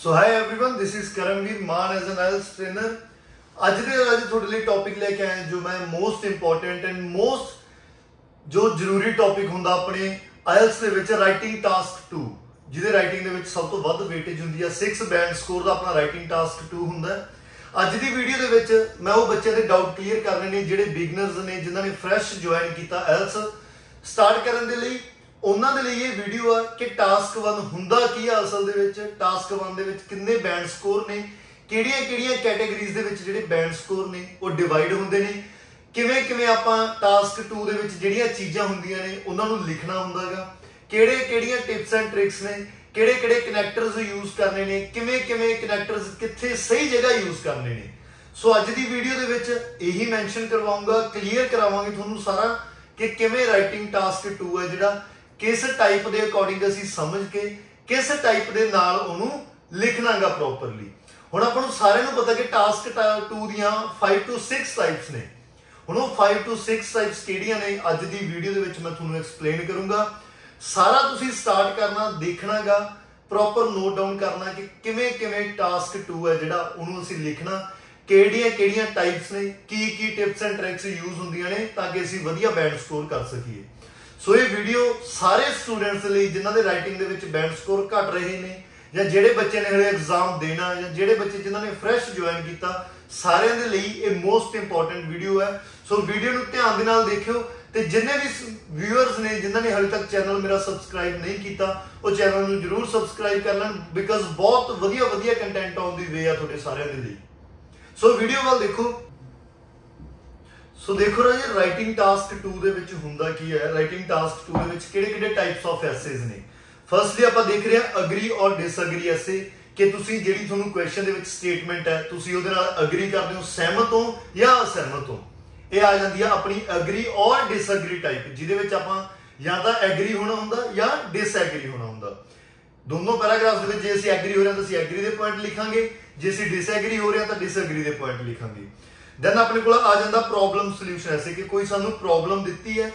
so hi everyone this is Karamveer Maan as an IELTS trainer ਅੱਜ ਦੇ ਅੱਜ ਤੁਹਾਡੇ ਲਈ ਟੌਪਿਕ ਲੈ ਕੇ ਆਏ ਜੋ ਮੈਂ ਮੋਸਟ ਇੰਪੋਰਟੈਂਟ ਐਂਡ ਮੋਸਟ ਜੋ ਜ਼ਰੂਰੀ ਟੌਪਿਕ ਹੁੰਦਾ ਆਪਣੇ ਆਇਲਸ ਦੇ ਵਿੱਚ ਰਾਈਟਿੰਗ ਟਾਸਕ 2 ਜਿਹਦੇ ਰਾਈਟਿੰਗ ਦੇ ਵਿੱਚ ਸਭ ਤੋਂ ਵੱਧ ਵੇਟੇਜ ਹੁੰਦੀ ਹੈ 6 ਬੈਂਡ ਸਕੋਰ ਦਾ ਆਪਣਾ ਰਾਈਟਿੰਗ ਟਾਸਕ 2 ਹੁੰਦਾ ਹੈ ਅੱਜ ਦੀ ਵੀਡੀਓ ਦੇ ਵਿੱਚ ਮੈਂ ਉਹ ਬੱਚਿਆਂ ਦੇ ਡਾਊਟ ਕਲੀਅਰ ਕਰਨੇ ਨੇ ਜਿਹੜੇ ਬਿਗਨਰਸ ਨੇ ਜਿਨ੍ਹਾਂ ਨੇ ਫਰੈਸ਼ ਜੁਆਇਨ ਕੀਤਾ ਆਇਲਸ ਸਟਾਰਟ ਕਰਨ ਦੇ ਲਈ ਉਹਨਾਂ ਦੇ ਲਈ ਇਹ ਵੀਡੀਓ ਆ ਕਿ ਟਾਸਕ 1 ਹੁੰਦਾ ਕੀ ਆ ਅਸਲ ਦੇ ਵਿੱਚ? ਟਾਸਕ 1 ਦੇ ਵਿੱਚ ਕਿੰਨੇ ਬੈਂਡ ਸਕੋਰ ਨੇ? ਕਿਹੜੀਆਂ-ਕਿਹੜੀਆਂ ਕੈਟਾਗਰੀਜ਼ ਦੇ ਵਿੱਚ ਜਿਹੜੇ ਬੈਂਡ ਸਕੋਰ ਨੇ, ਉਹ ਡਿਵਾਈਡ ਹੁੰਦੇ ਨੇ? ਕਿਵੇਂ ਕਿਵੇਂ ਆਪਾਂ ਟਾਸਕ 2 ਦੇ ਵਿੱਚ ਜਿਹੜੀਆਂ ਚੀਜ਼ਾਂ ਹੁੰਦੀਆਂ ਨੇ, ਉਹਨਾਂ ਨੂੰ ਲਿਖਣਾ ਹੁੰਦਾਗਾ ਕਿਹੜੇ ਕਿਹੜੀਆਂ ਟਿਪਸ ਐਂਡ ਟ੍ਰਿਕਸ ਨੇ? ਕਿਹੜੇ ਕਿਹੜੇ ਕਨੈਕਟਰਸ ਯੂਜ਼ ਕਰਨੇ ਨੇ? ਕਿਵੇਂ ਕਿਵੇਂ ਕਨੈਕਟਰਸ ਕਿੱਥੇ ਸਹੀ ਜਗ੍ਹਾ ਯੂਜ਼ ਕਰਨੇ ਨੇ? ਸੋ ਅੱਜ ਦੀ ਵੀਡੀਓ ਦੇ ਵਿੱਚ ਇਹੀ ਮੈਂਸ਼ਨ ਕਰਵਾਉਂਗਾ ਕਲੀਅਰ ਕਰਾਵਾਂਗੇ ਤੁਹਾਨੂੰ ਸਾਰਾ ਕਿ ਕਿਵੇਂ ਰਾਈਟਿੰਗ ਟਾਸਕ 2 ਹੈ ਜਿਹੜਾ ਕਿਸ ਟਾਈਪ ਦੇ ਅਕੋਰਡਿੰਗ ਅਸੀਂ ਸਮਝ ਕੇ ਕਿਸ ਟਾਈਪ ਦੇ ਨਾਲ ਉਹਨੂੰ ਲਿਖਣਾਗਾ ਪ੍ਰੋਪਰਲੀ ਹੁਣ ਆਪਾਂ ਨੂੰ ਸਾਰਿਆਂ ਨੂੰ ਪਤਾ ਕਿ ਟਾਸਕ 2 ਦੀਆਂ 5 ਤੋਂ 6 ਟਾਈਪਸ ਨੇ। ਹੁਣ ਉਹ 5 ਤੋਂ 6 ਟਾਈਪਸ ਕਿਹੜੀਆਂ ਨੇ, ਅੱਜ ਦੀ ਵੀਡੀਓ ਦੇ ਵਿੱਚ ਮੈਂ ਤੁਹਾਨੂੰ ਐਕਸਪਲੇਨ ਕਰੂੰਗਾ। ਸਾਰਾ ਤੁਸੀਂ ਸਟਾਰਟ ਕਰਨਾ, ਦੇਖਣਾਗਾ ਪ੍ਰੋਪਰ ਨੋਟ ਡਾਊਨ ਕਰਨਾ ਕਿ ਕਿਵੇਂ ਕਿਵੇਂ ਟਾਸਕ 2 ਹੈ ਜਿਹੜਾ ਉਹਨੂੰ ਅਸੀਂ ਲਿਖਣਾ, ਕਿਹੜੀਆਂ ਕਿਹੜੀਆਂ ਟਾਈਪਸ ਨੇ, ਕੀ ਕੀ ਟਿਪਸ ਐਂਡ ਟ੍ਰਿਕਸ ਯੂਜ਼ ਹੁੰਦੀਆਂ ਨੇ ਤਾਂ ਕਿ ਅਸੀਂ ਵਧੀਆ ਬੈਂਡ ਸਕੋਰ ਕਰ ਸਕੀਏ। ਸੋ ਇਹ ਵੀਡੀਓ ਸਾਰੇ ਸਟੂਡੈਂਟਸ ਲਈ ਜਿਨ੍ਹਾਂ ਦੇ ਰਾਈਟਿੰਗ ਦੇ ਵਿੱਚ ਬੈਂਡ ਸਕੋਰ ਘਟ ਰਹੇ ਨੇ ਜਾਂ ਜਿਹੜੇ ਬੱਚੇ ਨੇ ਹਲੇ ਐਗਜ਼ਾਮ ਦੇਣਾ ਜਾਂ ਜਿਹੜੇ ਬੱਚੇ ਜਿਨ੍ਹਾਂ ਨੇ ਫਰੈਸ਼ ਜੁਆਇਨ ਕੀਤਾ, ਸਾਰਿਆਂ ਦੇ ਲਈ ਇਹ ਮੋਸਟ ਇੰਪੋਰਟੈਂਟ ਵੀਡੀਓ ਹੈ। ਸੋ ਵੀਡੀਓ ਨੂੰ ਧਿਆਨ ਦੇ ਨਾਲ ਦੇਖਿਓ ਤੇ ਜਿੰਨੇ ਵੀ ਵਿਊਅਰਸ ਨੇ ਜਿਨ੍ਹਾਂ ਨੇ ਹਲੇ ਤੱਕ ਚੈਨਲ ਮੇਰਾ ਸਬਸਕ੍ਰਾਈਬ ਨਹੀਂ ਕੀਤਾ, ਉਹ ਚੈਨਲ ਨੂੰ ਜਰੂਰ ਸਬਸਕ੍ਰਾਈਬ ਕਰ ਲੈਣ ਬਿਕਾਜ਼ ਬਹੁਤ ਵਧੀਆ ਵਧੀਆ ਕੰਟੈਂਟ ਆਉਂਦੀ ਵੇ ਆ ਤੁਹਾਡੇ ਸਾਰਿਆਂ ਦੇ ਲਈ। ਸੋ ਵੀਡੀਓ ਵੱਲ ਦੇਖੋ। ਸੋ ਦੇਖੋ ਰਾਜੇ ਰਾਈਟਿੰਗ ਟਾਸਕ 2 ਦੇ ਵਿੱਚ ਹੁੰਦਾ ਕੀ ਹੈ ਰਾਈਟਿੰਗ ਟਾਸਕ 2 ਦੇ ਵਿੱਚ ਕਿਹੜੇ ਕਿਹੜੇ ਟਾਈਪਸ ਆਫ ਐਸੇਜ਼ ਨੇ ਫਰਸਟਲੀ ਆਪਾਂ ਦੇਖ ਰਹੇ ਹਾਂ ਅਗਰੀ ਔਰ ਡਿਸਅਗਰੀ ਐਸੇ ਕਿ ਤੁਸੀਂ ਜਿਹੜੀ ਤੁਹਾਨੂੰ ਕੁਐਸਚਨ ਦੇ ਵਿੱਚ ਸਟੇਟਮੈਂਟ ਹੈ ਤੁਸੀਂ ਉਹਦੇ ਨਾਲ ਅਗਰੀ ਕਰਦੇ ਹੋ ਸਹਿਮਤ ਹੋ ਜਾਂ ਅਸਹਿਮਤ ਹੋ ਇਹ ਆ ਜਾਂਦੀ ਆ ਆਪਣੀ ਅਗਰੀ ਔਰ ਡਿਸਅਗਰੀ ਟਾਈਪ ਜਿਹਦੇ ਵਿੱਚ ਆਪਾਂ ਜਾਂ ਤਾਂ ਐਗਰੀ ਹੋਣਾ ਹੁੰਦਾ ਜਾਂ ਡਿਸਐਗਰੀ ਹੋਣਾ ਹੁੰਦਾ ਦੋਨੋਂ ਪੈਰਾਗ੍ਰਾਫਸ ਦੇ ਵਿੱਚ ਜੇ ਅਸੀਂ ਐਗਰੀ ਹੋ ਰਹੇ ਹਾਂ ਤਾਂ ਅਸੀਂ ਐਗਰੀ ਦੇ ਪੁਆਇੰਟ ਲਿਖਾਂਗੇ ਜੇ ਅਸੀਂ ਡਿਸਐਗਰੀ ਹੋ ਰਹੇ ਹਾਂ ਤਾਂ ਡਿਸਐਗਰੀ ਦੇ ਪੁਆਇੰਟ ਲਿਖਾਂਗੇ ਦੈਨ ਆਪਣੇ ਕੋਲ ਆ ਜਾਂਦਾ ਪ੍ਰੋਬਲਮ ਸੋਲੂਸ਼ਨ ਐਸੇ ਕਿ ਕੋਈ ਸਾਨੂੰ ਪ੍ਰੋਬਲਮ ਦਿੱਤੀ ਹੈ,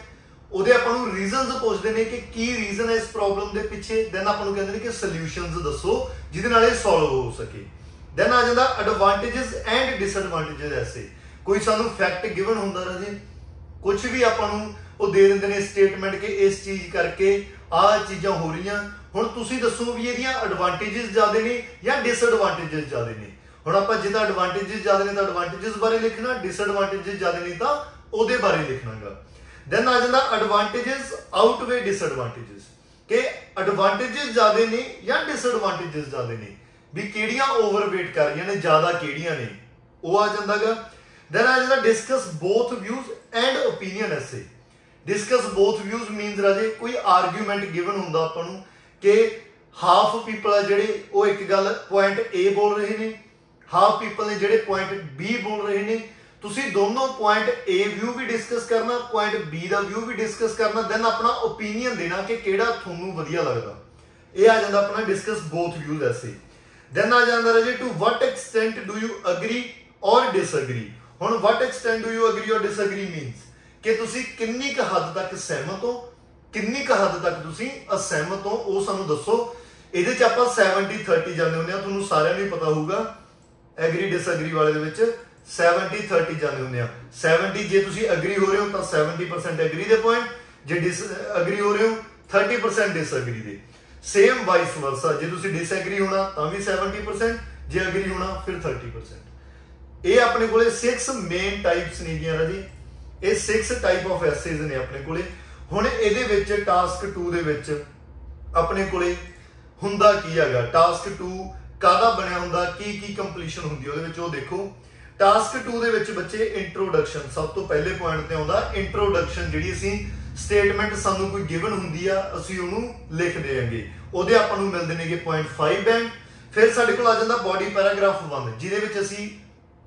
ਉਹਦੇ ਆਪਾਂ ਨੂੰ ਰੀਜ਼ਨਸ ਪੁੱਛਦੇ ਨੇ ਕਿ ਕੀ ਰੀਜ਼ਨ ਹੈ ਇਸ ਪ੍ਰੋਬਲਮ ਦੇ ਪਿੱਛੇ ਦੈਨ ਆਪਾਂ ਨੂੰ ਕਹਿੰਦੇ ਨੇ ਕਿ ਸੋਲੂਸ਼ਨਸ ਦੱਸੋ, ਜਿਹਦੇ ਨਾਲ ਇਹ ਸੋਲਵ ਹੋ ਸਕੇ। ਦੈਨ ਆ ਜਾਂਦਾ ਐਡਵਾਂਟੇजेस ਐਂਡ ਡਿਸਐਡਵਾਂਟੇजेस ਐਸੇ। ਕੋਈ ਸਾਨੂੰ ਫੈਕਟ ਗਿਵਨ ਹੁੰਦਾ ਰਹੇ ਕੁਝ ਵੀ ਆਪਾਂ ਨੂੰ ਉਹ ਦੇ ਦਿੰਦੇ ਨੇ ਸਟੇਟਮੈਂਟ ਕਿ ਇਸ ਚੀਜ਼ ਕਰਕੇ ਆਹ ਚੀਜ਼ਾਂ ਹੋ ਰਹੀਆਂ। ਹੁਣ ਤੁਸੀਂ ਦੱਸੋ ਵੀ ਇਹਦੀਆਂ ਐਡਵਾਂਟੇजेस ਜ਼ਿਆਦੇ ਨੇ ਜਾਂ ਡਿਸਐਡਵਾਂਟੇजेस ਜ਼ਿਆਦੇ ਨੇ। ਹੁਣ ਆਪਾਂ ਜਿਹਦਾ ਐਡਵਾਂਟੇਜਸ ਜ਼ਿਆਦਾ ਨੇ ਤਾਂ ਐਡਵਾਂਟੇਜਸ ਬਾਰੇ ਲਿਖਣਾ ਡਿਸਐਡਵਾਂਟੇਜਸ ਜ਼ਿਆਦਾ ਨਹੀਂ ਤਾਂ ਉਹਦੇ ਬਾਰੇ ਲਿਖਣਾਗਾ। ਦੈਨ ਆ ਜਾਂਦਾ ਐਡਵਾਂਟੇਜਸ ਆਊਟਵੇ ਡਿਸਐਡਵਾਂਟੇਜਸ ਕਿ ਐਡਵਾਂਟੇਜਸ ਜ਼ਿਆਦਾ ਨੇ ਜਾਂ ਡਿਸਐਡਵਾਂਟੇਜਸ ਜ਼ਿਆਦਾ ਨੇ? ਵੀ ਕਿਹੜੀਆਂ ਓਵਰਵੇਟ ਕਰ ਰਹੀਆਂ ਨੇ, ਜ਼ਿਆਦਾ ਕਿਹੜੀਆਂ ਨੇ? ਉਹ ਆ ਜਾਂਦਾਗਾ। ਦੈਨ ਆ ਜਾਂਦਾ discuss both views and opinion essay discuss both views means ਰਾਜੇ ਕੋਈ ਆਰਗੂਮੈਂਟ ਗਿਵਨ ਹੁੰਦਾ ਆਪਾਂ ਨੂੰ ਕਿ ਹਾਫ ਪੀਪਲ ਆ ਜਿਹੜੇ, ਉਹ ਇੱਕ ਗੱਲ ਪੁਆਇੰਟ ਏ ਬੋਲ ਰਹੇ ਨੇ ਹਾਫ ਪੀਪਲ ਨੇ ਜਿਹੜੇ ਪੁਆਇੰਟ B ਬੋਲ ਰਹੇ ਨੇ, ਤੁਸੀਂ ਦੋਨੋਂ ਪੁਆਇੰਟ A ਵਿਊ ਵੀ ਡਿਸਕਸ ਕਰਨਾ ਪੁਆਇੰਟ B ਦਾ ਵਿਊ ਵੀ ਡਿਸਕਸ ਕਰਨਾ ਦੈਨ ਆਪਣਾ ਓਪੀਨੀਅਨ ਦੇਣਾ ਕਿ ਕਿਹੜਾ ਤੁਹਾਨੂੰ ਵਧੀਆ ਲੱਗਦਾ। ਇਹ ਆ ਜਾਂਦਾ ਆਪਣਾ discuss both views essay. Then ਆ ਜਾਂਦਾ ਰਾਜੇ to what extent do you agree or disagree ਹੁਣ what extent do you agree or disagree means ਕਿ ਤੁਸੀਂ ਕਿੰਨੀ ਕੁ ਹੱਦ ਤੱਕ ਸਹਿਮਤ ਹੋ, ਕਿੰਨੀ ਕੁ ਹੱਦ ਤੱਕ ਤੁਸੀਂ ਅਸਹਿਮਤ ਹੋ, ਉਹ ਸਾਨੂੰ ਦੱਸੋ। ਇਹਦੇ ਚ ਆਪਾਂ 70 30 ਜਾਂਦੇ ਹੁੰਦੇ ਆ, ਤੁਹਾਨੂੰ ਸਾਰਿਆਂ ਨੂੰ ਪਤਾ ਹੋਊਗਾ। ਐਗਰੀ ਡਿਸਐਗਰੀ ਵਾਲੇ ਦੇ ਵਿੱਚ 70 30 ਜਾਂਦੇ ਹੁੰਦੇ ਆ। 70 ਜੇ ਤੁਸੀਂ ਐਗਰੀ ਹੋ ਰਹੇ ਹੋ ਤਾਂ 70% ਐਗਰੀ ਦੇ ਪੁਆਇੰਟ ਜੇ ਡਿਸ ਐਗਰੀ ਹੋ ਰਹੇ ਹੋ 30% ਡਿਸਐਗਰੀ ਦੇ। ਸੇਮ ਵਾਈਸ ਵਰਸਾ ਜੇ ਤੁਸੀਂ ਡਿਸਐਗਰੀ ਹੋਣਾ ਤਾਂ ਵੀ 70% ਜੇ ਐਗਰੀ ਹੋਣਾ ਫਿਰ 30% ਇਹ ਆਪਣੇ ਕੋਲੇ 6 ਮੇਨ ਟਾਈਪਸ ਨੇ ਰਾਜੀ। ਇਹ 6 ਟਾਈਪ ਆਫ ਐਸੇਜ਼ ਨੇ ਆਪਣੇ ਕੋਲੇ। ਹੁਣ ਇਹਦੇ ਵਿੱਚ ਟਾਸਕ 2 ਦੇ ਵਿੱਚ ਆਪਣੇ ਕੋਲੇ ਹੁੰਦਾ ਕੀ ਹੈਗਾ? ਟਾਸਕ 2 ਕਾਦਾ ਬਣਿਆ ਹੁੰਦਾ, ਕੀ ਕੀ ਕੰਪਲੀਸ਼ਨ ਹੁੰਦੀ ਉਹਦੇ ਵਿੱਚ ਉਹ ਦੇਖੋ। ਟਾਸਕ 2 ਦੇ ਵਿੱਚ ਬੱਚੇ ਇੰਟਰੋਡਕਸ਼ਨ ਸਭ ਤੋਂ ਪਹਿਲੇ ਪੁਆਇੰਟ ਤੇ ਆਉਂਦਾ ਇੰਟਰੋਡਕਸ਼ਨ ਜਿਹੜੀ ਅਸੀਂ ਸਟੇਟਮੈਂਟ ਸਾਨੂੰ ਕੋਈ ਗਿਵਨ ਹੁੰਦੀ ਆ, ਅਸੀਂ ਉਹਨੂੰ ਲਿਖਦੇ ਆਂਗੇ ਉਹਦੇ ਆਪਾਂ ਨੂੰ ਮਿਲਦੇ ਨੇਗੇ ਪੁਆਇੰਟ 5 ਐਂਡ ਫਿਰ ਸਾਡੇ ਕੋਲ ਆ ਜਾਂਦਾ ਬਾਡੀ ਪੈਰਾਗ੍ਰਾਫ 1 ਜਿਹਦੇ ਵਿੱਚ ਅਸੀਂ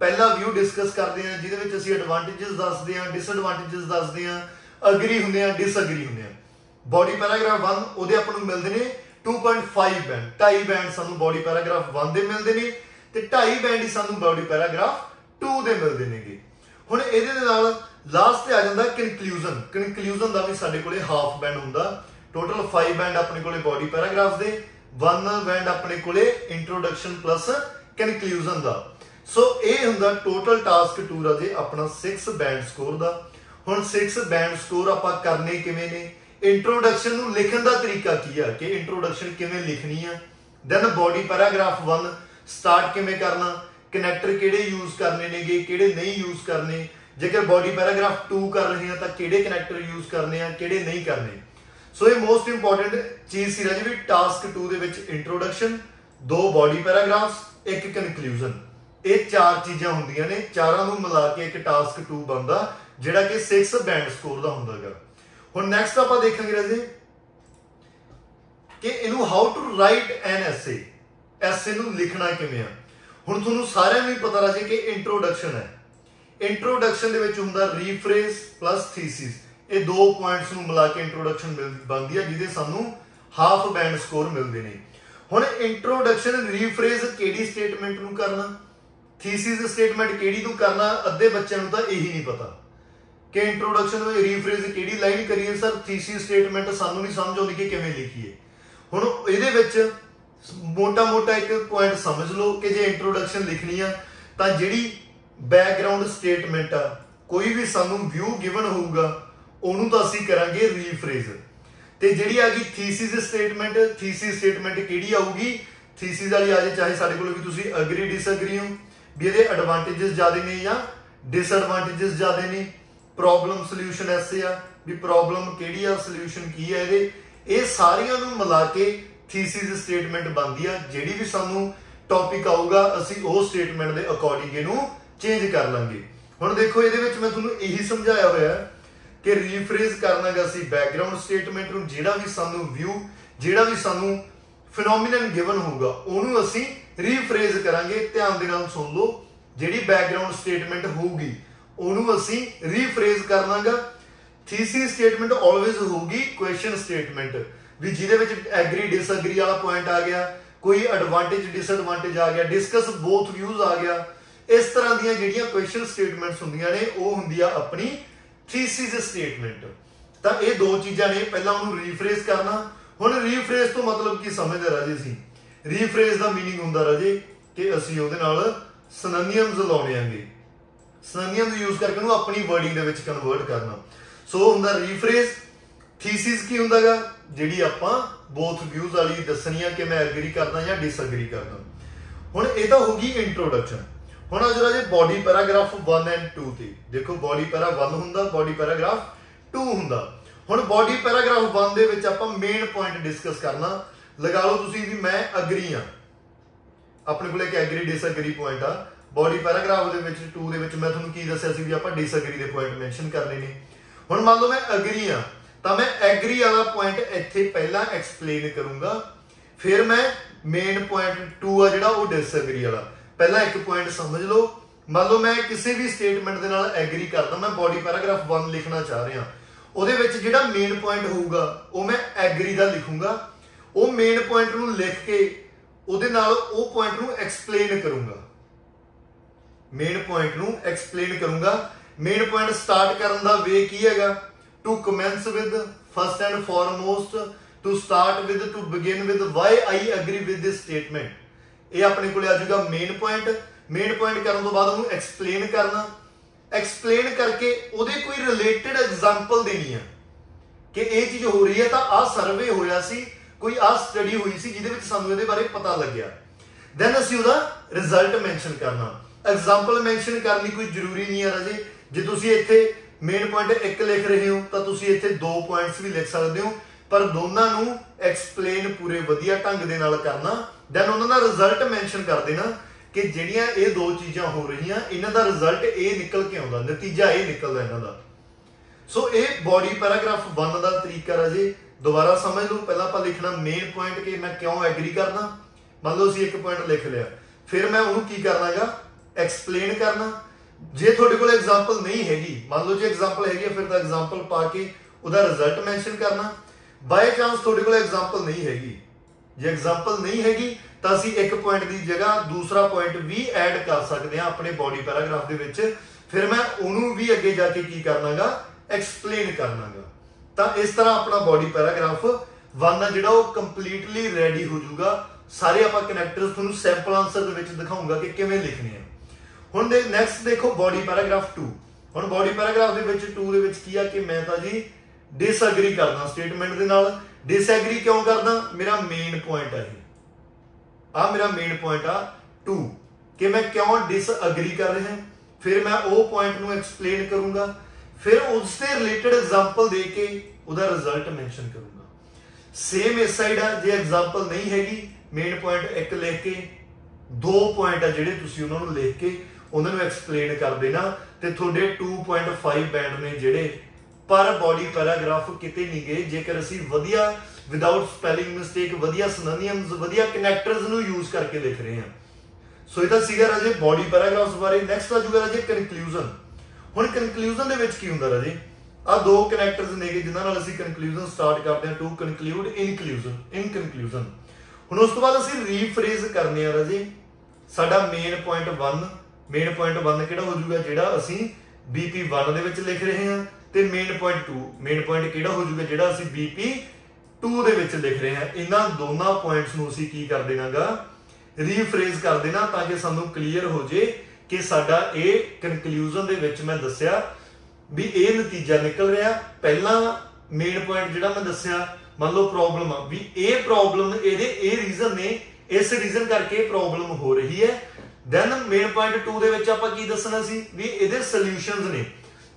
ਪਹਿਲਾ ਵਿਊ ਡਿਸਕਸ ਕਰਦੇ ਆ ਜਿਹਦੇ ਵਿੱਚ ਅਸੀਂ ਐਡਵਾਂਟੇजेस ਦੱਸਦੇ ਆ ਡਿਸਐਡਵਾਂਟੇजेस ਦੱਸਦੇ ਆ ਅਗਰੀ ਹੁੰਦੇ ਆ ਡਿਸਐਗਰੀ ਹੁੰਦੇ ਆ ਬਾਡੀ ਪੈਰਾਗ੍ਰਾਫ 1 ਉਹਦੇ ਆਪਾਂ ਨੂੰ ਮਿਲਦੇ ਨੇ 2.5 ਬੈਂਡ 2.5 ਬੈਂਡ ਸਾਨੂੰ ਬਾਡੀ ਪੈਰਾਗ੍ਰਾਫ 1 ਦੇ ਮਿਲਦੇ ਨੇ ਤੇ 2.5 ਬੈਂਡ ਹੀ ਸਾਨੂੰ ਬਾਡੀ ਪੈਰਾਗ੍ਰਾਫ 2 ਦੇ ਮਿਲਦੇ ਨੇਗੇ। ਹੁਣ ਇਹਦੇ ਦੇ ਨਾਲ ਲਾਸਟ ਤੇ ਆ ਜਾਂਦਾ ਕਨਕਲੂਜਨ ਕਨਕਲੂਜਨ ਦਾ ਵੀ ਸਾਡੇ ਕੋਲੇ ਹਾਫ ਬੈਂਡ ਹੁੰਦਾ। ਟੋਟਲ 5 ਬੈਂਡ ਆਪਣੇ ਕੋਲੇ ਬਾਡੀ ਪੈਰਾਗ੍ਰਾਫ ਦੇ ਵਨ ਬੈਂਡ ਆਪਣੇ ਕੋਲੇ ਇੰਟਰੋਡਕਸ਼ਨ ਪਲੱਸ ਕਨਕਲੂਜਨ ਦਾ। ਸੋ ਇਹ ਹੁੰਦਾ ਟੋਟਲ ਟਾਸਕ 2 ਰਾਜੇ ਆਪਣਾ 6 ਬੈਂਡ ਸਕੋਰ ਦਾ। ਹੁਣ 6 ਬੈਂਡ ਸਕੋਰ ਆਪਾਂ ਕਰਨੇ ਕਿਵੇਂ ਨੇ? ਇੰਟਰੋਡਕਸ਼ਨ ਨੂੰ ਲਿਖਣ ਦਾ ਤਰੀਕਾ ਕੀ ਆ? ਕਿ ਇੰਟਰੋਡਕਸ਼ਨ ਕਿਵੇਂ ਲਿਖਣੀ ਆ? ਦੈਨ ਬਾਡੀ ਪੈਰਾਗ੍ਰਾਫ 1 ਸਟਾਰਟ ਕਿਵੇਂ ਕਰਨਾ? ਕਨੈਕਟਰ ਕਿਹੜੇ ਯੂਜ਼ ਕਰਨੇ ਨੇਗੇ, ਕਿਹੜੇ ਨਹੀਂ ਯੂਜ਼ ਕਰਨੇ? ਜੇਕਰ ਬਾਡੀ ਪੈਰਾਗ੍ਰਾਫ 2 ਕਰ ਰਹੇ ਆ, ਤਾਂ ਕਿਹੜੇ ਕਨੈਕਟਰ ਯੂਜ਼ ਕਰਨੇ ਆ, ਕਿਹੜੇ ਨਹੀਂ ਕਰਨੇ? ਸੋ ਇਹ ਮੋਸਟ ਇੰਪੋਰਟੈਂਟ ਚੀਜ਼ ਸੀ ਰਾਜੀ ਵੀ ਟਾਸਕ 2 ਦੇ ਵਿੱਚ ਇੰਟਰੋਡਕਸ਼ਨ ਦੋ ਬਾਡੀ ਪੈਰਾਗ੍ਰਾਫਸ ਇੱਕ ਕਨਕਲੂਜਨ ਇਹ ਚਾਰ ਚੀਜ਼ਾਂ ਹੁੰਦੀਆਂ ਨੇ, ਚਾਰਾਂ ਨੂੰ ਮਿਲਾ ਕੇ ਇੱਕ ਟਾਸਕ 2 ਬਣਦਾ, ਜਿਹੜਾ ਕਿ 6 ਬੈਂਡ ਸਕੋਰ ਦਾ ਹੁੰਦਾਗਾ। ਹੁਣ ਨੈਕਸਟ ਆਪਾਂ ਦੇਖਾਂਗੇ ਰਾਜੇ ਕਿ ਇਹਨੂੰ ਹਾਊ ਟੂ ਰਾਈਟ ਐਨ ਐਸੇ ਐਸੇ ਨੂੰ ਲਿਖਣਾ ਕਿਵੇਂ ਆ? ਹੁਣ ਤੁਹਾਨੂੰ ਸਾਰਿਆਂ ਨੂੰ ਪਤਾ ਰਾਜੇ ਕਿ ਇੰਟਰੋਡਕਸ਼ਨ ਹੈ। ਇੰਟਰੋਡਕਸ਼ਨ ਦੇ ਵਿੱਚ ਹੁੰਦਾ ਰੀਫਰੇਸ ਪਲੱਸ ਥੀਸਿਸ ਇਹ ਦੋ ਪੁਆਇੰਟਸ ਨੂੰ ਮਿਲਾ ਕੇ ਇੰਟਰੋਡਕਸ਼ਨ ਬਣਦੀ ਹੈ ਜਿਹਦੇ ਸਾਨੂੰ ਹਾਫ ਬੈਂਡ ਸਕੋਰ ਮਿਲਦੇ ਨੇ। ਹੁਣ ਇੰਟਰੋਡਕਸ਼ਨ ਰੀਫਰੇਸ ਕਿਹੜੀ ਸਟੇਟਮੈਂਟ ਨੂੰ ਕਰਨਾ? ਥੀਸਿਸ ਸਟੇਟਮੈਂਟ ਕਿਹੜੀ ਨੂੰ ਕਰਨਾ? ਅੱਧੇ ਬੱਚਿਆਂ ਨੂੰ ਤਾਂ ਇਹੀ ਨਹੀਂ ਪਤਾ। ਕਿ ਇੰਟਰੋਡਕਸ਼ਨ ਵਿੱਚ ਰੀਫਰੇਜ਼ ਕਿਹੜੀ ਲਾਈਨ ਕਰੀਏ ਸਰ ਥੀਸਿਸ ਸਟੇਟਮੈਂਟ ਸਾਨੂੰ ਨਹੀਂ ਸਮਝ ਆਉਂਦੀ ਕਿ ਕਿਵੇਂ ਲਿਖੀਏ। ਹੁਣ ਇਹਦੇ ਵਿੱਚ ਮੋਟਾ-ਮੋਟਾ ਇੱਕ ਪੁਆਇੰਟ ਸਮਝ ਲਓ ਕਿ ਜੇ ਇੰਟਰੋਡਕਸ਼ਨ ਲਿਖਣੀ ਆ, ਤਾਂ ਜਿਹੜੀ ਬੈਕਗ੍ਰਾਉਂਡ ਸਟੇਟਮੈਂਟ ਆ, ਕੋਈ ਵੀ ਸਾਨੂੰ ਵਿਊ ਗਿਵਨ ਹੋਊਗਾ, ਉਹਨੂੰ ਤਾਂ ਅਸੀਂ ਕਰਾਂਗੇ ਰੀਫਰੇਜ਼ ਤੇ ਜਿਹੜੀ ਆ ਗਈ ਥੀਸਿਸ ਸਟੇਟਮੈਂਟ ਥੀਸਿਸ ਸਟੇਟਮੈਂਟ ਕਿਹੜੀ ਆਊਗੀ? ਥੀਸਿਸ ਵਾਲੀ ਆ ਜੇ ਚਾਹੇ ਸਾਡੇ ਕੋਲ ਵੀ ਤੁਸੀਂ ਅਗਰੀ ਡਿਸਐਗਰੀ ਹੋ, ਵੀ ਇਹਦੇ ਐਡਵਾਂਟੇजेस ਜ਼ਿਆਦਾ ਨੇ ਜਾਂ ਡਿਸਐਡਵਾਂਟੇजेस ਜ਼ਿਆਦਾ ਨੇ। ਪ੍ਰੋਬਲਮ ਸੋਲੂਸ਼ਨ ਐਸੇ ਆ ਵੀ ਪ੍ਰੋਬਲਮ ਕਿਹੜੀ ਆ ਸੋਲੂਸ਼ਨ ਕੀ ਆ ਇਹਦੇ? ਇਹ ਸਾਰੀਆਂ ਨੂੰ ਮਿਲਾ ਕੇ ਥੀਸਿਸ ਸਟੇਟਮੈਂਟ ਬਣਦੀ ਆ, ਜਿਹੜੀ ਵੀ ਸਾਨੂੰ ਟੌਪਿਕ ਆਊਗਾ, ਅਸੀਂ ਉਹ ਸਟੇਟਮੈਂਟ ਦੇ ਅਕੋਰਡਿੰਗ ਇਹਨੂੰ ਚੇਂਜ ਕਰ ਲਾਂਗੇ। ਹੁਣ ਦੇਖੋ, ਇਹਦੇ ਵਿੱਚ ਮੈਂ ਤੁਹਾਨੂੰ ਇਹੀ ਸਮਝਾਇਆ ਹੋਇਆ ਕਿ ਰੀਫਰੇਜ਼ ਕਰਨਾਗਾ ਅਸੀਂ ਬੈਕਗ੍ਰਾਉਂਡ ਸਟੇਟਮੈਂਟ ਨੂੰ, ਜਿਹੜਾ ਵੀ ਸਾਨੂੰ ਵਿਊ ਜਿਹੜਾ ਵੀ ਸਾਨੂੰ ਫੀਨੋਮੀਨਨ ਗਿਵਨ ਹੋਊਗਾ, ਉਹਨੂੰ ਅਸੀਂ ਰੀਫਰੇਜ਼ ਕਰਾਂਗੇ। ਧਿਆਨ ਦੇ ਨਾਲ ਸੁਣ ਲਓ, ਜਿਹੜੀ ਬੈਕਗ੍ਰਾਉਂਡ ਸਟੇਟਮੈਂਟ ਹੋਊਗੀ ਉਹਨੂੰ ਅਸੀਂ ਰੀਫਰੇਜ਼ ਕਰਨਾਗਾ ਥੀਸਿਸ ਸਟੇਟਮੈਂਟ ਆਲਵੇਜ਼ ਹੋਊਗੀ ਕੁਐਸਚਨ ਸਟੇਟਮੈਂਟ ਵੀ ਜਿਹਦੇ ਵਿੱਚ ਐਗਰੀ ਡਿਸਐਗਰੀ ਵਾਲਾ ਪੁਆਇੰਟ ਆ ਗਿਆ ਕੋਈ ਐਡਵਾਂਟੇਜ ਡਿਸਐਡਵਾਂਟੇਜ ਆ ਗਿਆ ਡਿਸਕਸ ਬੋਥ ਵਿਊਜ਼ ਆ ਗਿਆ ਇਸ ਤਰ੍ਹਾਂ ਦੀਆਂ ਜਿਹੜੀਆਂ ਕੁਐਸਚਨ ਸਟੇਟਮੈਂਟਸ ਹੁੰਦੀਆਂ ਨੇ ਉਹ ਹੁੰਦੀ ਆ ਆਪਣੀ ਥੀਸਿਸ ਸਟੇਟਮੈਂਟ ਤਾਂ ਇਹ ਦੋ ਚੀਜ਼ਾਂ ਨੇ ਪਹਿਲਾਂ ਉਹਨੂੰ ਰੀਫਰੇਜ਼ ਕਰਨਾ ਹੁਣ ਰੀਫਰੇਜ਼ ਤੋਂ ਮਤਲਬ ਕੀ ਸਮਝਦੇ ਰਾਜੇ ਸੀ ਰੀਫਰੇਜ਼ ਦਾ मीनिंग ਹੁੰਦਾ ਰਾਜੇ ਕਿ ਅਸੀਂ ਉਹਦੇ ਨਾਲ ਸਿਨੋਨੀਮਸ ਲਾਉਣੇ ਆਂਗੇ ਸਿਨੋਨੀਮਸ ਯੂਜ਼ ਕਰਕੇ ਉਹਨੂੰ ਆਪਣੀ ਵਰਡਿੰਗ ਦੇ ਵਿੱਚ ਕਨਵਰਟ ਕਰਨਾ। ਸੋ ਹੁੰਦਾ ਰੀਫਰੇਜ਼ ਥੀਸਿਸ ਕੀ ਹੁੰਦਾਗਾ? ਜਿਹੜੀ ਆਪਾਂ ਬੋਥ ਵਿਊਜ਼ ਵਾਲੀ ਦੱਸਣੀ ਆ ਕਿ ਮੈਂ ਐਗਰੀ ਕਰਦਾ ਜਾਂ ਡਿਸਐਗਰੀ ਕਰਦਾ। ਹੁਣ ਇਹ ਤਾਂ ਹੋ ਗਈ ਇੰਟਰੋਡਕਸ਼ਨ ਹੁਣ ਆ ਜਿਹੜਾ ਜੇ ਬਾਡੀ ਪੈਰਾਗ੍ਰਾਫ 1 ਐਂਡ 2 ਤੇ। ਦੇਖੋ ਬਾਡੀ ਪੈਰਾ 1 ਹੁੰਦਾ ਬਾਡੀ ਪੈਰਾਗ੍ਰਾਫ 2 ਹੁੰਦਾ। ਹੁਣ ਬਾਡੀ ਪੈਰਾਗ੍ਰਾਫ 1 ਦੇ ਵਿੱਚ ਆਪਾਂ ਮੇਨ ਪੁਆਇੰਟ ਡਿਸਕਸ ਕਰਨਾ। ਲਗਾ ਲਓ ਤੁਸੀਂ ਵੀ ਮੈਂ ਅਗਰੀ ਆ। ਆਪਣੇ ਕੋਲ ਇੱਕ ਐਗਰੀ ਡਿਸਐਗਰੀ ਪੁਆਇੰਟ ਆ। ਬੋਡੀ ਪੈਰਾਗ੍ਰਾਫ ਦੇ ਵਿੱਚ 2 ਦੇ ਵਿੱਚ, ਮੈਂ ਤੁਹਾਨੂੰ ਕੀ ਦੱਸਿਆ ਸੀ ਵੀ ਆਪਾਂ ਡਿਸਐਗਰੀ ਦੇ ਪੁਆਇੰਟ ਮੈਂਸ਼ਨ ਕਰਨੇ ਨੇ। ਹੁਣ ਮੰਨ ਲਓ ਮੈਂ ਅਗਰੀ ਆ ਤਾਂ ਮੈਂ ਐਗਰੀ ਵਾਲਾ ਪੁਆਇੰਟ ਇੱਥੇ ਪਹਿਲਾਂ ਐਕਸਪਲੇਨ ਕਰੂੰਗਾ। ਫਿਰ ਮੈਂ ਮੇਨ ਪੁਆਇੰਟ 2 ਆ ਜਿਹੜਾ ਉਹ ਡਿਸਐਗਰੀ ਵਾਲਾ। ਪਹਿਲਾਂ ਇੱਕ ਪੁਆਇੰਟ ਸਮਝ ਲਓ। ਮੰਨ ਲਓ ਮੈਂ ਕਿਸੇ ਵੀ ਸਟੇਟਮੈਂਟ ਦੇ ਨਾਲ ਐਗਰੀ ਕਰਦਾ, ਮੈਂ ਬੋਡੀ ਪੈਰਾਗ੍ਰਾਫ 1 ਲਿਖਣਾ ਚਾਹ ਰਿਹਾ। ਉਹਦੇ ਵਿੱਚ ਜਿਹੜਾ ਮੇਨ ਪੁਆਇੰਟ ਹੋਊਗਾ, ਉਹ ਮੈਂ ਐਗਰੀ ਦਾ ਲਿਖੂੰਗਾ। ਉਹ ਮੇਨ ਪੁਆਇੰਟ ਨੂੰ ਲਿਖ ਕੇ, ਉਹਦੇ ਨਾਲ ਉਹ ਪੁਆਇੰਟ ਨੂੰ ਐਕਸਪਲੇਨ ਕਰੂੰਗਾ। ਮੇਨ ਪੁਆਇੰਟ ਨੂੰ ਐਕਸਪਲੇਨ ਕਰੂੰਗਾ। ਮੇਨ ਪੁਆਇੰਟ ਸਟਾਰਟ ਕਰਨ ਦਾ ਵੇ ਕੀ ਹੈਗਾ? To commence with first and foremost to start with to begin with why I agree with this statement ਇਹ ਆਪਣੇ ਕੋਲੇ ਆ ਜਾਊਗਾ ਮੇਨ ਪੁਆਇੰਟ ਮੇਨ ਪੁਆਇੰਟ ਕਰਨ ਤੋਂ ਬਾਅਦ ਉਹਨੂੰ ਐਕਸਪਲੇਨ ਕਰਨਾ। ਐਕਸਪਲੇਨ ਕਰਕੇ ਉਹਦੇ ਕੋਈ ਰਿਲੇਟਡ ਐਗਜ਼ਾਮਪਲ ਦੇਣੀ ਆ। ਕਿ ਇਹ ਚੀਜ਼ ਹੋ ਰਹੀ ਹੈ ਤਾਂ ਆਹ ਸਰਵੇ ਹੋਇਆ ਸੀ, ਕੋਈ ਆਹ ਸਟੱਡੀ ਹੋਈ ਸੀ ਜਿਹਦੇ ਵਿੱਚ ਸਾਨੂੰ ਇਹਦੇ ਬਾਰੇ ਪਤਾ ਲੱਗਿਆ। ਦੈਨ ਅਸੀਂ ਉਹਦਾ ਰਿਜ਼ਲਟ ਮੈਂਸ਼ਨ ਕਰਨਾ। ਐਗਜ਼ਾਮਪਲ ਮੈਂਸ਼ਨ ਕਰਨੀ ਕੋਈ ਜ਼ਰੂਰੀ ਨਹੀਂ ਹੈ ਰਾਜੇ। ਜੇ ਤੁਸੀਂ ਇੱਥੇ ਮੇਨ ਪੁਆਇੰਟ ਇੱਕ ਲਿਖ ਰਹੇ ਹੋ, ਤਾਂ ਤੁਸੀਂ ਇੱਥੇ ਦੋ ਪੁਆਇੰਟਸ ਵੀ ਲਿਖ ਸਕਦੇ ਹੋ। ਪਰ ਦੋਨਾਂ ਨੂੰ ਐਕਸਪਲੇਨ ਪੂਰੇ ਵਧੀਆ ਢੰਗ ਦੇ ਨਾਲ ਕਰਨਾ। ਦੈਨ ਉਹਨਾਂ ਦਾ ਰਿਜ਼ਲਟ ਮੈਂਸ਼ਨ ਕਰ ਦੇਣਾ ਕਿ ਜਿਹੜੀਆਂ ਇਹ ਦੋ ਚੀਜ਼ਾਂ ਹੋ ਰਹੀਆਂ, ਇਹਨਾਂ ਦਾ ਰਿਜ਼ਲਟ ਇਹ ਨਿਕਲ ਕੇ ਆਉਂਦਾ, ਨਤੀਜਾ ਇਹ ਨਿਕਲਦਾ ਇਹਨਾਂ ਦਾ। ਸੋ ਇਹ ਬੋਡੀ ਪੈਰਾਗ੍ਰਾਫ 1 ਦਾ ਤਰੀਕਾ ਰਾਜੇ। ਦੁਬਾਰਾ ਸਮਝ ਲਓ, ਪਹਿਲਾਂ ਆਪਾਂ ਲਿਖਣਾ ਮੇਨ ਪੁਆਇੰਟ ਕਿ ਮੈਂ ਕਿਉਂ ਐਗਰੀ ਕਰਨਾ। ਮੰਨ ਲਓ ਅਸੀਂ ਇੱਕ ਪੁਆਇੰਟ ਲਿਖ ਲਿਆ। ਫਿਰ ਮੈਂ ਉਹਨੂੰ ਕੀ ਕਰਨਾਗਾ? ਐਕਸਪਲੇਨ ਕਰਨਾ। ਜੇ ਤੁਹਾਡੇ ਕੋਲ ਐਗਜ਼ਾਮਪਲ ਨਹੀਂ ਹੈਗੀ, ਮੰਨ ਲਓ ਜੇ ਐਗਜ਼ਾਮਪਲ ਹੈਗੀ ਫਿਰ ਤਾਂ ਐਗਜ਼ਾਮਪਲ ਪਾ ਕੇ ਉਹਦਾ ਰਿਜ਼ਲਟ ਮੈਂਸ਼ਨ ਕਰਨਾ। ਬਾਈ ਚਾਂਸ ਤੁਹਾਡੇ ਕੋਲ ਐਗਜ਼ਾਮਪਲ ਨਹੀਂ ਹੈਗੀ। ਜੇ ਐਗਜ਼ਾਮਪਲ ਨਹੀਂ ਹੈਗੀ, ਤਾਂ ਅਸੀਂ ਇੱਕ ਪੁਆਇੰਟ ਦੀ ਜਗ੍ਹਾ ਦੂਸਰਾ ਪੁਆਇੰਟ ਵੀ ਐਡ ਕਰ ਸਕਦੇ ਹਾਂ ਆਪਣੇ ਬੋਡੀ ਪੈਰਾਗ੍ਰਾਫ ਦੇ ਵਿੱਚ। ਫਿਰ ਮੈਂ ਉਹਨੂੰ ਵੀ ਅੱਗੇ ਜਾ ਕੇ ਕੀ ਕਰਨਾਗਾ? ਐਕਸਪਲੇਨ ਕਰਨਾਗਾ। ਤਾਂ ਇਸ ਤਰ੍ਹਾਂ ਆਪਣਾ ਬੋਡੀ ਪੈਰਾਗ੍ਰਾਫ 1 ਆ, ਜਿਹੜਾ ਉਹ ਕੰਪਲੀਟਲੀ ਰੈਡੀ ਹੋ ਜਾਊਗਾ। ਸਾਰੇ ਆਪਾਂ ਕਨੈਕਟਰਸ ਤੁਹਾਨੂੰ ਸੈਂਪਲ ਆਨਸਰ ਦੇ ਵਿੱਚ ਦਿਖਾਉਂਗਾ ਕਿ ਕਿਵੇਂ ਲਿਖਣੇ ਆ। ਹੁਣ ਦੇ ਨੈਕਸਟ ਦੇਖੋ ਬਾਡੀ ਪੈਰਾਗ੍ਰਾਫ 2 ਹੁਣ ਬਾਡੀ ਪੈਰਾਗ੍ਰਾਫ ਦੇ ਵਿੱਚ 2 ਦੇ ਵਿੱਚ ਕੀ ਆ ਕਿ ਮੈਂ ਤਾਂ ਜੀ ਡਿਸਐਗਰੀ ਕਰਦਾ ਸਟੇਟਮੈਂਟ ਦੇ ਨਾਲ। ਡਿਸਐਗਰੀ ਕਿਉਂ ਕਰਦਾ? ਮੇਰਾ ਮੇਨ ਪੁਆਇੰਟ ਹੈ ਇਹ। ਆ ਮੇਰਾ ਮੇਨ ਪੁਆਇੰਟ ਆ 2 ਕਿ ਮੈਂ ਕਿਉਂ ਡਿਸਐਗਰੀ ਕਰ ਰਿਹਾ? ਫਿਰ ਮੈਂ ਉਹ ਪੁਆਇੰਟ ਨੂੰ ਐਕਸਪਲੇਨ ਕਰੂੰਗਾ। ਫਿਰ ਉਸ ਦੇ ਰਿਲੇਟਡ ਐਗਜ਼ਾਮਪਲ ਦੇ ਕੇ ਉਹਦਾ ਰਿਜ਼ਲਟ ਮੈਂਸ਼ਨ ਕਰੂੰਗਾ। ਸੇਮ ਇਸ ਸਾਈਡ ਆ, ਜੇ ਐਗਜ਼ਾਮਪਲ ਨਹੀਂ ਹੈਗੀ ਮੇਨ ਪੁਆਇੰਟ ਇੱਕ ਲਿਖ ਕੇ, ਦੋ ਪੁਆਇੰਟ ਆ ਜਿਹੜੇ ਤੁਸੀਂ ਉਹਨਾਂ ਨੂੰ ਲਿਖ ਕੇ ਉਹਨਾਂ ਨੂੰ ਐਕਸਪਲੇਨ ਕਰ ਦੇਣਾ ਤੇ ਤੁਹਾਡੇ 2.5 ਬੈਂਡ ਨੇ ਜਿਹੜੇ ਪਰ ਬਾਡੀ ਪੈਰਾਗ੍ਰਾਫ ਕਿਤੇ ਨਹੀਂ ਗਏ। ਜੇਕਰ ਅਸੀਂ ਵਧੀਆ ਵਿਦਆਊਟ ਸਪੈਲਿੰਗ ਮਿਸਟੇਕ ਵਧੀਆ ਸਿਨੋਨੀਮਸ ਵਧੀਆ ਕਨੈਕਟਰਸ ਨੂੰ ਯੂਜ਼ ਕਰਕੇ ਲਿਖ ਰਹੇ ਹਾਂ। ਸੋ ਇਹ ਤਾਂ ਸੀਗਾ ਰਾਜੇ ਬਾਡੀ ਪੈਰਾਗ੍ਰਾਫਸ ਬਾਰੇ। ਨੈਕਸਟ ਆ ਜੂਗਾ ਰਾਜੇ ਕਨਕਲੂਜਨ ਹੁਣ ਕਨਕਲੂਜਨ ਦੇ ਵਿੱਚ ਕੀ ਹੁੰਦਾ ਰਾਜੇ? ਆ ਦੋ ਕਨੈਕਟਰਸ ਨੇਗੇ ਜਿਨ੍ਹਾਂ ਨਾਲ ਅਸੀਂ ਕਨਕਲੂਜਨ ਸਟਾਰਟ ਕਰਦੇ ਹਾਂ। To conclude in conclusion in conclusion ਹੁਣ ਉਸ ਤੋਂ ਬਾਅਦ ਅਸੀਂ ਰੀਫਰੇਜ਼ ਕਰਨੇ ਆ ਰਾਜੇ। ਸਾਡਾ ਮੇਨ ਪੁਆਇੰਟ 1 ਮੇਨ ਪੁਆਇੰਟ 1 ਕਿਹੜਾ ਹੋ ਜਾਊਗਾ? ਜਿਹੜਾ ਅਸੀਂ BP 1 ਦੇ ਵਿੱਚ ਲਿਖ ਰਹੇ ਹਾਂ ਤੇ ਮੇਨ ਪੁਆਇੰਟ 2 ਮੇਨ ਪੁਆਇੰਟ ਕਿਹੜਾ ਹੋ ਜਾਊਗਾ? ਜਿਹੜਾ ਅਸੀਂ BP 2 ਦੇ ਵਿੱਚ ਲਿਖ ਰਹੇ ਹਾਂ। ਇਹਨਾਂ ਦੋਨਾਂ ਪੁਆਇੰਟਸ ਨੂੰ ਅਸੀਂ ਕੀ ਕਰ ਦੇਣਾਗਾ ਰੀਫਰੇਜ਼ ਕਰ ਦੇਣਾ ਤਾਂ ਕਿ ਸਾਨੂੰ ਕਲੀਅਰ ਹੋ ਜੇ ਕਿ ਸਾਡਾ ਇਹ ਕਨਕਲੂਜਨ ਦੇ ਵਿੱਚ ਮੈਂ ਦੱਸਿਆ ਵੀ ਇਹ ਨਤੀਜਾ ਨਿਕਲ ਰਿਹਾ। ਪਹਿਲਾਂ ਮੇਨ ਪੁਆਇੰਟ ਜਿਹੜਾ ਮੈਂ ਦੱਸਿਆ, ਮੰਨ ਲਓ ਪ੍ਰੋਬਲਮ ਆ, ਵੀ ਇਹ ਪ੍ਰੋਬਲਮ ਇਹਦੇ, ਇਹ ਰੀਜ਼ਨ ਨੇ, ਇਸ ਰੀਜ਼ਨ ਕਰਕੇ ਪ੍ਰੋਬਲਮ ਹੋ ਰਹੀ ਹੈ। ਦੈਨ ਮੇਨ ਪੁਆਇੰਟ 2 ਦੇ ਵਿੱਚ ਆਪਾਂ ਕੀ ਦੱਸਣਾ ਸੀ? ਵੀ ਇਹਦੇ ਸੋਲੂਸ਼ਨਸ ਨੇ।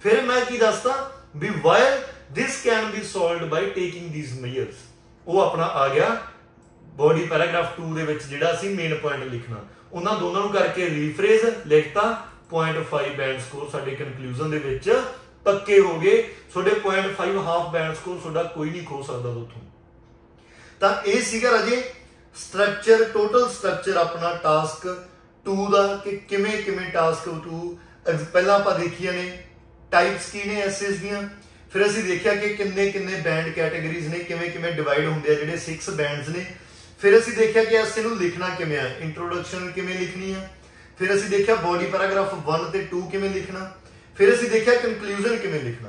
ਫਿਰ ਮੈਂ ਕੀ ਦੱਸਦਾ? ਵੀ while this can be solved by taking these measures ਉਹ ਆਪਣਾ ਆ ਗਿਆ। ਬੋਡੀ ਪੈਰਾਗ੍ਰਾਫ 2 ਦੇ ਵਿੱਚ ਜਿਹੜਾ ਅਸੀਂ ਮੇਨ ਪੁਆਇੰਟ ਲਿਖਣਾ। ਉਹਨਾਂ ਦੋਨਾਂ ਨੂੰ ਕਰਕੇ ਰੀਫਰੇਜ਼ ਲਿਖਤਾ। 0.5 ਬੈਂਡ ਸਕੋਰ ਸਾਡੇ ਕਨਕਲੂਜਨ ਦੇ ਵਿੱਚ ਪੱਕੇ ਹੋ ਗਏ। ਤੁਹਾਡੇ 0.5 ਹਾਫ ਬੈਂਡ ਸਕੋਰ ਤੁਹਾਡਾ ਕੋਈ ਨਹੀਂ ਖੋ ਸਕਦਾ ਉਥੋਂ। ਤਾਂ ਇਹ ਸੀਗਾ ਰਾਜੇ। ਸਟਰਕਚਰ ਟੋਟਲ ਸਟਰਕਚਰ ਆਪਣਾ ਟਾਸਕ 2 ਦਾ ਕਿ ਕਿਵੇਂ ਕਿਵੇਂ ਟਾਸਕ 2 ਪਹਿਲਾਂ ਆਪਾਂ ਦੇਖੀਆਂ ਨੇ ਟਾਈਪਸ ਕੀ ਨੇ ਐਸਐਸ ਦੀਆਂ? ਫਿਰ ਅਸੀਂ ਦੇਖਿਆ ਕਿ ਕਿੰਨੇ ਕਿੰਨੇ ਬੈਂਡ ਕੈਟਾਗਰੀਜ਼ ਨੇ, ਕਿਵੇਂ ਕਿਵੇਂ ਡਿਵਾਈਡ ਹੁੰਦੇ ਆ, ਜਿਹੜੇ 6 ਬੈਂਡਸ ਨੇ। ਫਿਰ ਅਸੀਂ ਦੇਖਿਆ ਕਿ ਐਸੇ ਨੂੰ ਲਿਖਣਾ ਕਿਵੇਂ ਆ ਇੰਟਰੋਡਕਸ਼ਨ ਕਿਵੇਂ ਲਿਖਣੀ ਆ। ਫਿਰ ਅਸੀਂ ਦੇਖਿਆ ਬੋਡੀ ਪੈਰਾਗ੍ਰਾਫ 1 ਤੇ 2 ਕਿਵੇਂ ਲਿਖਣਾ। ਫਿਰ ਅਸੀਂ ਦੇਖਿਆ ਕਨਕਲੂਜਨ ਕਿਵੇਂ ਲਿਖਣਾ।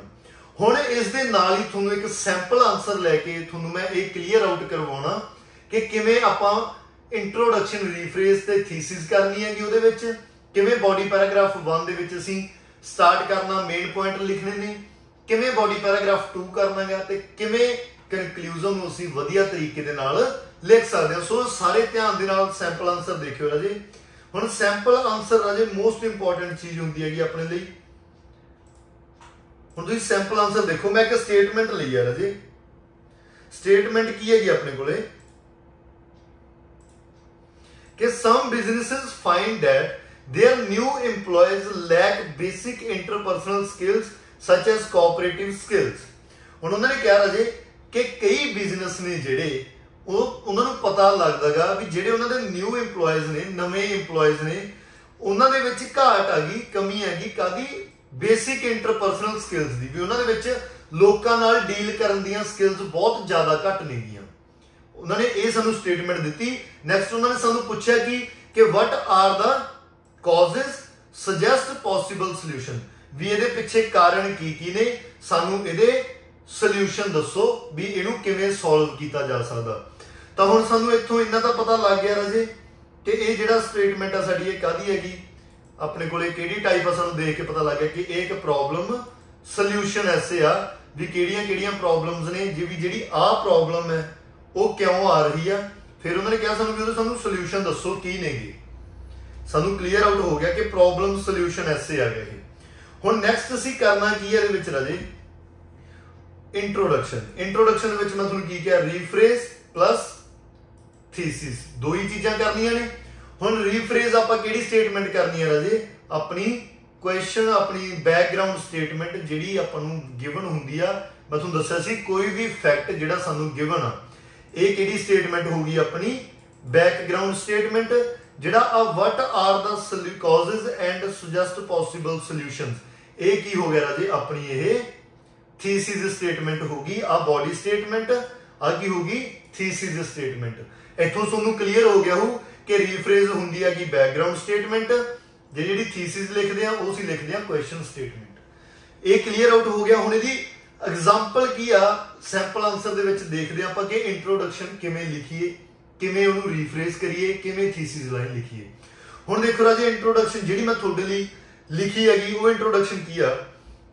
ਹੁਣ ਇਸ ਦੇ ਨਾਲ ਹੀ ਤੁਹਾਨੂੰ ਇੱਕ ਸੈਂਪਲ ਆਨਸਰ ਲੈ ਕੇ ਤੁਹਾਨੂੰ ਮੈਂ ਇਹ ਕਲੀਅਰ ਆਊਟ ਕਰਵਾਉਣਾ ਕਿ ਕਿਵੇਂ ਆਪਾਂ ਇੰਟਰੋਡਕਸ਼ਨ ਰੀਫਰੇਸ ਤੇ ਥੀਸਿਸ ਕਰਨੀ ਹੈਗੀ ਉਹਦੇ ਵਿੱਚ। ਕਿਵੇਂ ਬਾਡੀ ਪੈਰਾਗ੍ਰਾਫ 1 ਦੇ ਵਿੱਚ ਅਸੀਂ ਸਟਾਰਟ ਕਰਨਾ ਮੇਨ ਪੁਆਇੰਟ ਲਿਖਣੇ ਨੇ ਕਿਵੇਂ ਬਾਡੀ ਪੈਰਾਗ੍ਰਾਫ 2 ਕਰਨਾ ਹੈ ਤੇ ਕਿਵੇਂ ਕਨਕਲੂਜਨ ਨੂੰ ਅਸੀਂ ਵਧੀਆ ਤਰੀਕੇ ਦੇ ਨਾਲ ਲਿਖ ਸਕਦੇ ਹਾਂ। ਸੋ ਸਾਰੇ ਧਿਆਨ ਦੇ ਨਾਲ ਸੈਂਪਲ ਆਨਸਰ ਦੇਖਿਓ ਰਾਜੇ। ਹੁਣ ਸੈਂਪਲ ਆਨਸਰ ਰਾਜੇ ਮੋਸਟ ਇੰਪੋਰਟੈਂਟ ਚੀਜ਼ ਹੁੰਦੀ ਹੈਗੀ ਆਪਣੇ ਲਈ। ਹੁਣ ਤੁਸੀਂ ਸੈਂਪਲ ਆਨਸਰ ਦੇਖੋ, ਮੈਂ ਇੱਕ ਸਟੇਟਮੈਂਟ ਲਈ ਆ ਰਾਜੇ। ਸਟੇਟਮੈਂਟ ਕੀ ਹੈਗੀ ਆਪਣੇ ਕੋਲੇ? ਕਿ some businesses find that their new employees lack basic interpersonal skills such as cooperative skills. ਹੁਣ ਉਹਨਾਂ ਨੇ ਕਿਹਾ ਰਾਜੇ ਕਿ ਕਈ ਬਿਜ਼ਨਸ ਨੇ ਜਿਹੜੇ ਉਹ ਉਹਨਾਂ ਨੂੰ ਪਤਾ ਲੱਗਦਾਗਾ ਵੀ ਜਿਹੜੇ ਉਹਨਾਂ ਦੇ ਨਿਊ EMPLOYEES ਨੇ, ਨਵੇਂ EMPLOYEES ਨੇ, ਉਹਨਾਂ ਦੇ ਵਿੱਚ ਘਾਟ ਆ ਗਈ, ਕਮੀ ਆ ਗਈ ਕਾਦੀ ਬੇਸਿਕ ਇੰਟਰਪਰਸਨਲ ਸਕਿੱਲਸ ਦੀ ਵੀ ਉਹਨਾਂ ਦੇ ਵਿੱਚ ਲੋਕਾਂ ਨਾਲ ਡੀਲ ਕਰਨ ਦੀਆਂ ਸਕਿੱਲਸ ਬਹੁਤ ਜ਼ਿਆਦਾ ਘੱਟ ਨੇਗੀਆਂ ਉਹਨਾਂ ਨੇ ਇਹ ਸਾਨੂੰ ਸਟੇਟਮੈਂਟ ਦਿੱਤੀ। ਨੈਕਸਟ ਉਹਨਾਂ ਨੇ ਸਾਨੂੰ ਪੁੱਛਿਆ ਕਿ ਕਿ what are the causes suggest possible solution ਵੀ ਇਹਦੇ ਪਿੱਛੇ ਕਾਰਨ ਕੀ ਕੀ ਨੇ? ਸਾਨੂੰ ਇਹਦੇ ਸੋਲੂਸ਼ਨ ਦੱਸੋ ਵੀ ਇਹਨੂੰ ਕਿਵੇਂ ਸੋਲਵ ਕੀਤਾ ਜਾ ਸਕਦਾ। ਤਾਂ ਹੁਣ ਸਾਨੂੰ ਇੱਥੋਂ ਇੰਨਾ ਤਾਂ ਪਤਾ ਲੱਗ ਗਿਆ ਰਾਜੇ ਕਿ ਇਹ ਜਿਹੜਾ ਸਟੇਟਮੈਂਟ ਆ ਸਾਡੀ, ਇਹ ਕਾਦੀ ਹੈਗੀ? ਆਪਣੇ ਕੋਲੇ ਕਿਹੜੀ ਟਾਈਪ ਆ? ਸਾਨੂੰ ਦੇਖ ਕੇ ਪਤਾ ਲੱਗ ਗਿਆ ਕਿ ਇਹ ਇੱਕ ਪ੍ਰੋਬਲਮ ਸੋਲੂਸ਼ਨ ਐਸੇ ਆ ਵੀ ਕਿਹੜੀਆਂ ਕਿਹੜੀਆਂ ਪ੍ਰੋਬਲਮਸ ਨੇ, ਜਿਵੇਂ ਜਿਹੜੀ ਆ ਪ੍ਰੋਬਲਮ ਹੈ ਉਹ ਕਿਉਂ ਆ ਰਹੀ ਆ? ਫਿਰ ਉਹਨਾਂ ਨੇ ਕਿਹਾ ਸਾਨੂੰ ਵੀ ਉਹਦੇ ਸਾਨੂੰ ਸੋਲੂਸ਼ਨ ਦੱਸੋ, ਕੀ ਨੇਗੇ? ਸਾਨੂੰ ਕਲੀਅਰ ਆਊਟ ਹੋ ਗਿਆ ਕਿ ਪ੍ਰੋਬਲਮ ਸੋਲੂਸ਼ਨ ਐਸੇ ਆ ਗਏ ਹੁਣ ਨੈਕਸਟ ਅਸੀਂ ਕਰਨਾ ਕੀ ਹੈ ਇਹਦੇ ਵਿੱਚ ਰਾਜੇ? ਇੰਟਰੋਡਕਸ਼ਨ ਇੰਟਰੋਡਕਸ਼ਨ ਵਿੱਚ ਮੈਂ ਤੁਹਾਨੂੰ ਕੀ ਕਿਹਾ? ਰੀਫਰੇਜ਼ ਪਲੱਸ ਥੀਸਿਸ ਦੋ ਹੀ ਚੀਜ਼ਾਂ ਕਰਨੀਆਂ ਨੇ। ਹੁਣ ਰੀਫਰੇਜ਼ ਆਪਾਂ ਕਿਹੜੀ ਸਟੇਟਮੈਂਟ ਕਰਨੀ ਹੈ ਰਾਜੇ? ਆਪਣੀ ਕੁਐਸਚਨ ਆਪਣੀ ਬੈਕਗ੍ਰਾਉਂਡ ਸਟੇਟਮੈਂਟ ਜਿਹੜੀ ਆਪਾਂ ਨੂੰ ਗਿਵਨ ਹੁੰਦੀ ਆ। ਮੈਂ ਤੁਹਾਨੂੰ ਦੱਸਿਆ ਸੀ, ਕੋਈ ਵੀ ਫੈਕਟ ਜਿਹੜਾ ਸਾਨੂੰ ਗਿਵਨ ਆ। ਇਹ ਕਿਹੜੀ ਸਟੇਟਮੈਂਟ ਹੋਊਗੀ ਆਪਣੀ? ਬੈਕਗ੍ਰਾਉਂਡ ਸਟੇਟਮੈਂਟ ਜਿਹੜਾ ਆ what are the causes and suggest possible solutions ਇਹ ਕੀ ਹੋ ਗਿਆ ਰਾਜੇ? ਆਪਣੀ ਇਹ ਥੀਸਿਸ ਸਟੇਟਮੈਂਟ ਹੋਗੀ ਆ ਬਾਡੀ ਸਟੇਟਮੈਂਟ ਆ ਕੀ ਹੋਗੀ ਥੀਸਿਸ ਸਟੇਟਮੈਂਟ ਇੱਥੋਂ ਤੁਹਾਨੂੰ ਕਲੀਅਰ ਹੋ ਗਿਆ ਹੋ ਕਿ ਰੀਫਰੇਜ਼ ਹੁੰਦੀ ਹੈ ਕਿ? ਬੈਕਗ੍ਰਾਉਂਡ ਸਟੇਟਮੈਂਟ ਜੇ ਜਿਹੜੀ ਥੀਸਿਸ ਲਿਖਦੇ ਆ, ਉਹ ਸੀ ਲਿਖਦੇ ਆ ਕੁਐਸਚਨ ਸਟੇਟਮੈਂਟ ਇਹ ਕਲੀਅਰ ਆਊਟ ਹੋ ਗਿਆ। ਹੁਣ ਇਹਦੀ ਐਗਜ਼ਾਮਪਲ ਕੀ ਆ? ਸੈਂਪਲ ਆਨਸਰ ਦੇ ਵਿੱਚ ਦੇਖਦੇ ਆਪਾਂ ਕਿ ਇੰਟਰੋਡਕਸ਼ਨ ਕਿਵੇਂ ਲਿਖੀਏ, ਕਿਵੇਂ ਉਹਨੂੰ ਰੀਫਰੇਸ ਕਰੀਏ, ਕਿਵੇਂ ਥੀਸਿਸ ਲਾਈਨ ਲਿਖੀਏ। ਹੁਣ ਦੇਖੋ ਰਾਜੇ ਇੰਟਰੋਡਕਸ਼ਨ ਜਿਹੜੀ ਮੈਂ ਤੁਹਾਡੇ ਲਈ ਲਿਖੀ ਹੈਗੀ, ਉਹ ਇੰਟਰੋਡਕਸ਼ਨ ਕੀ ਆ?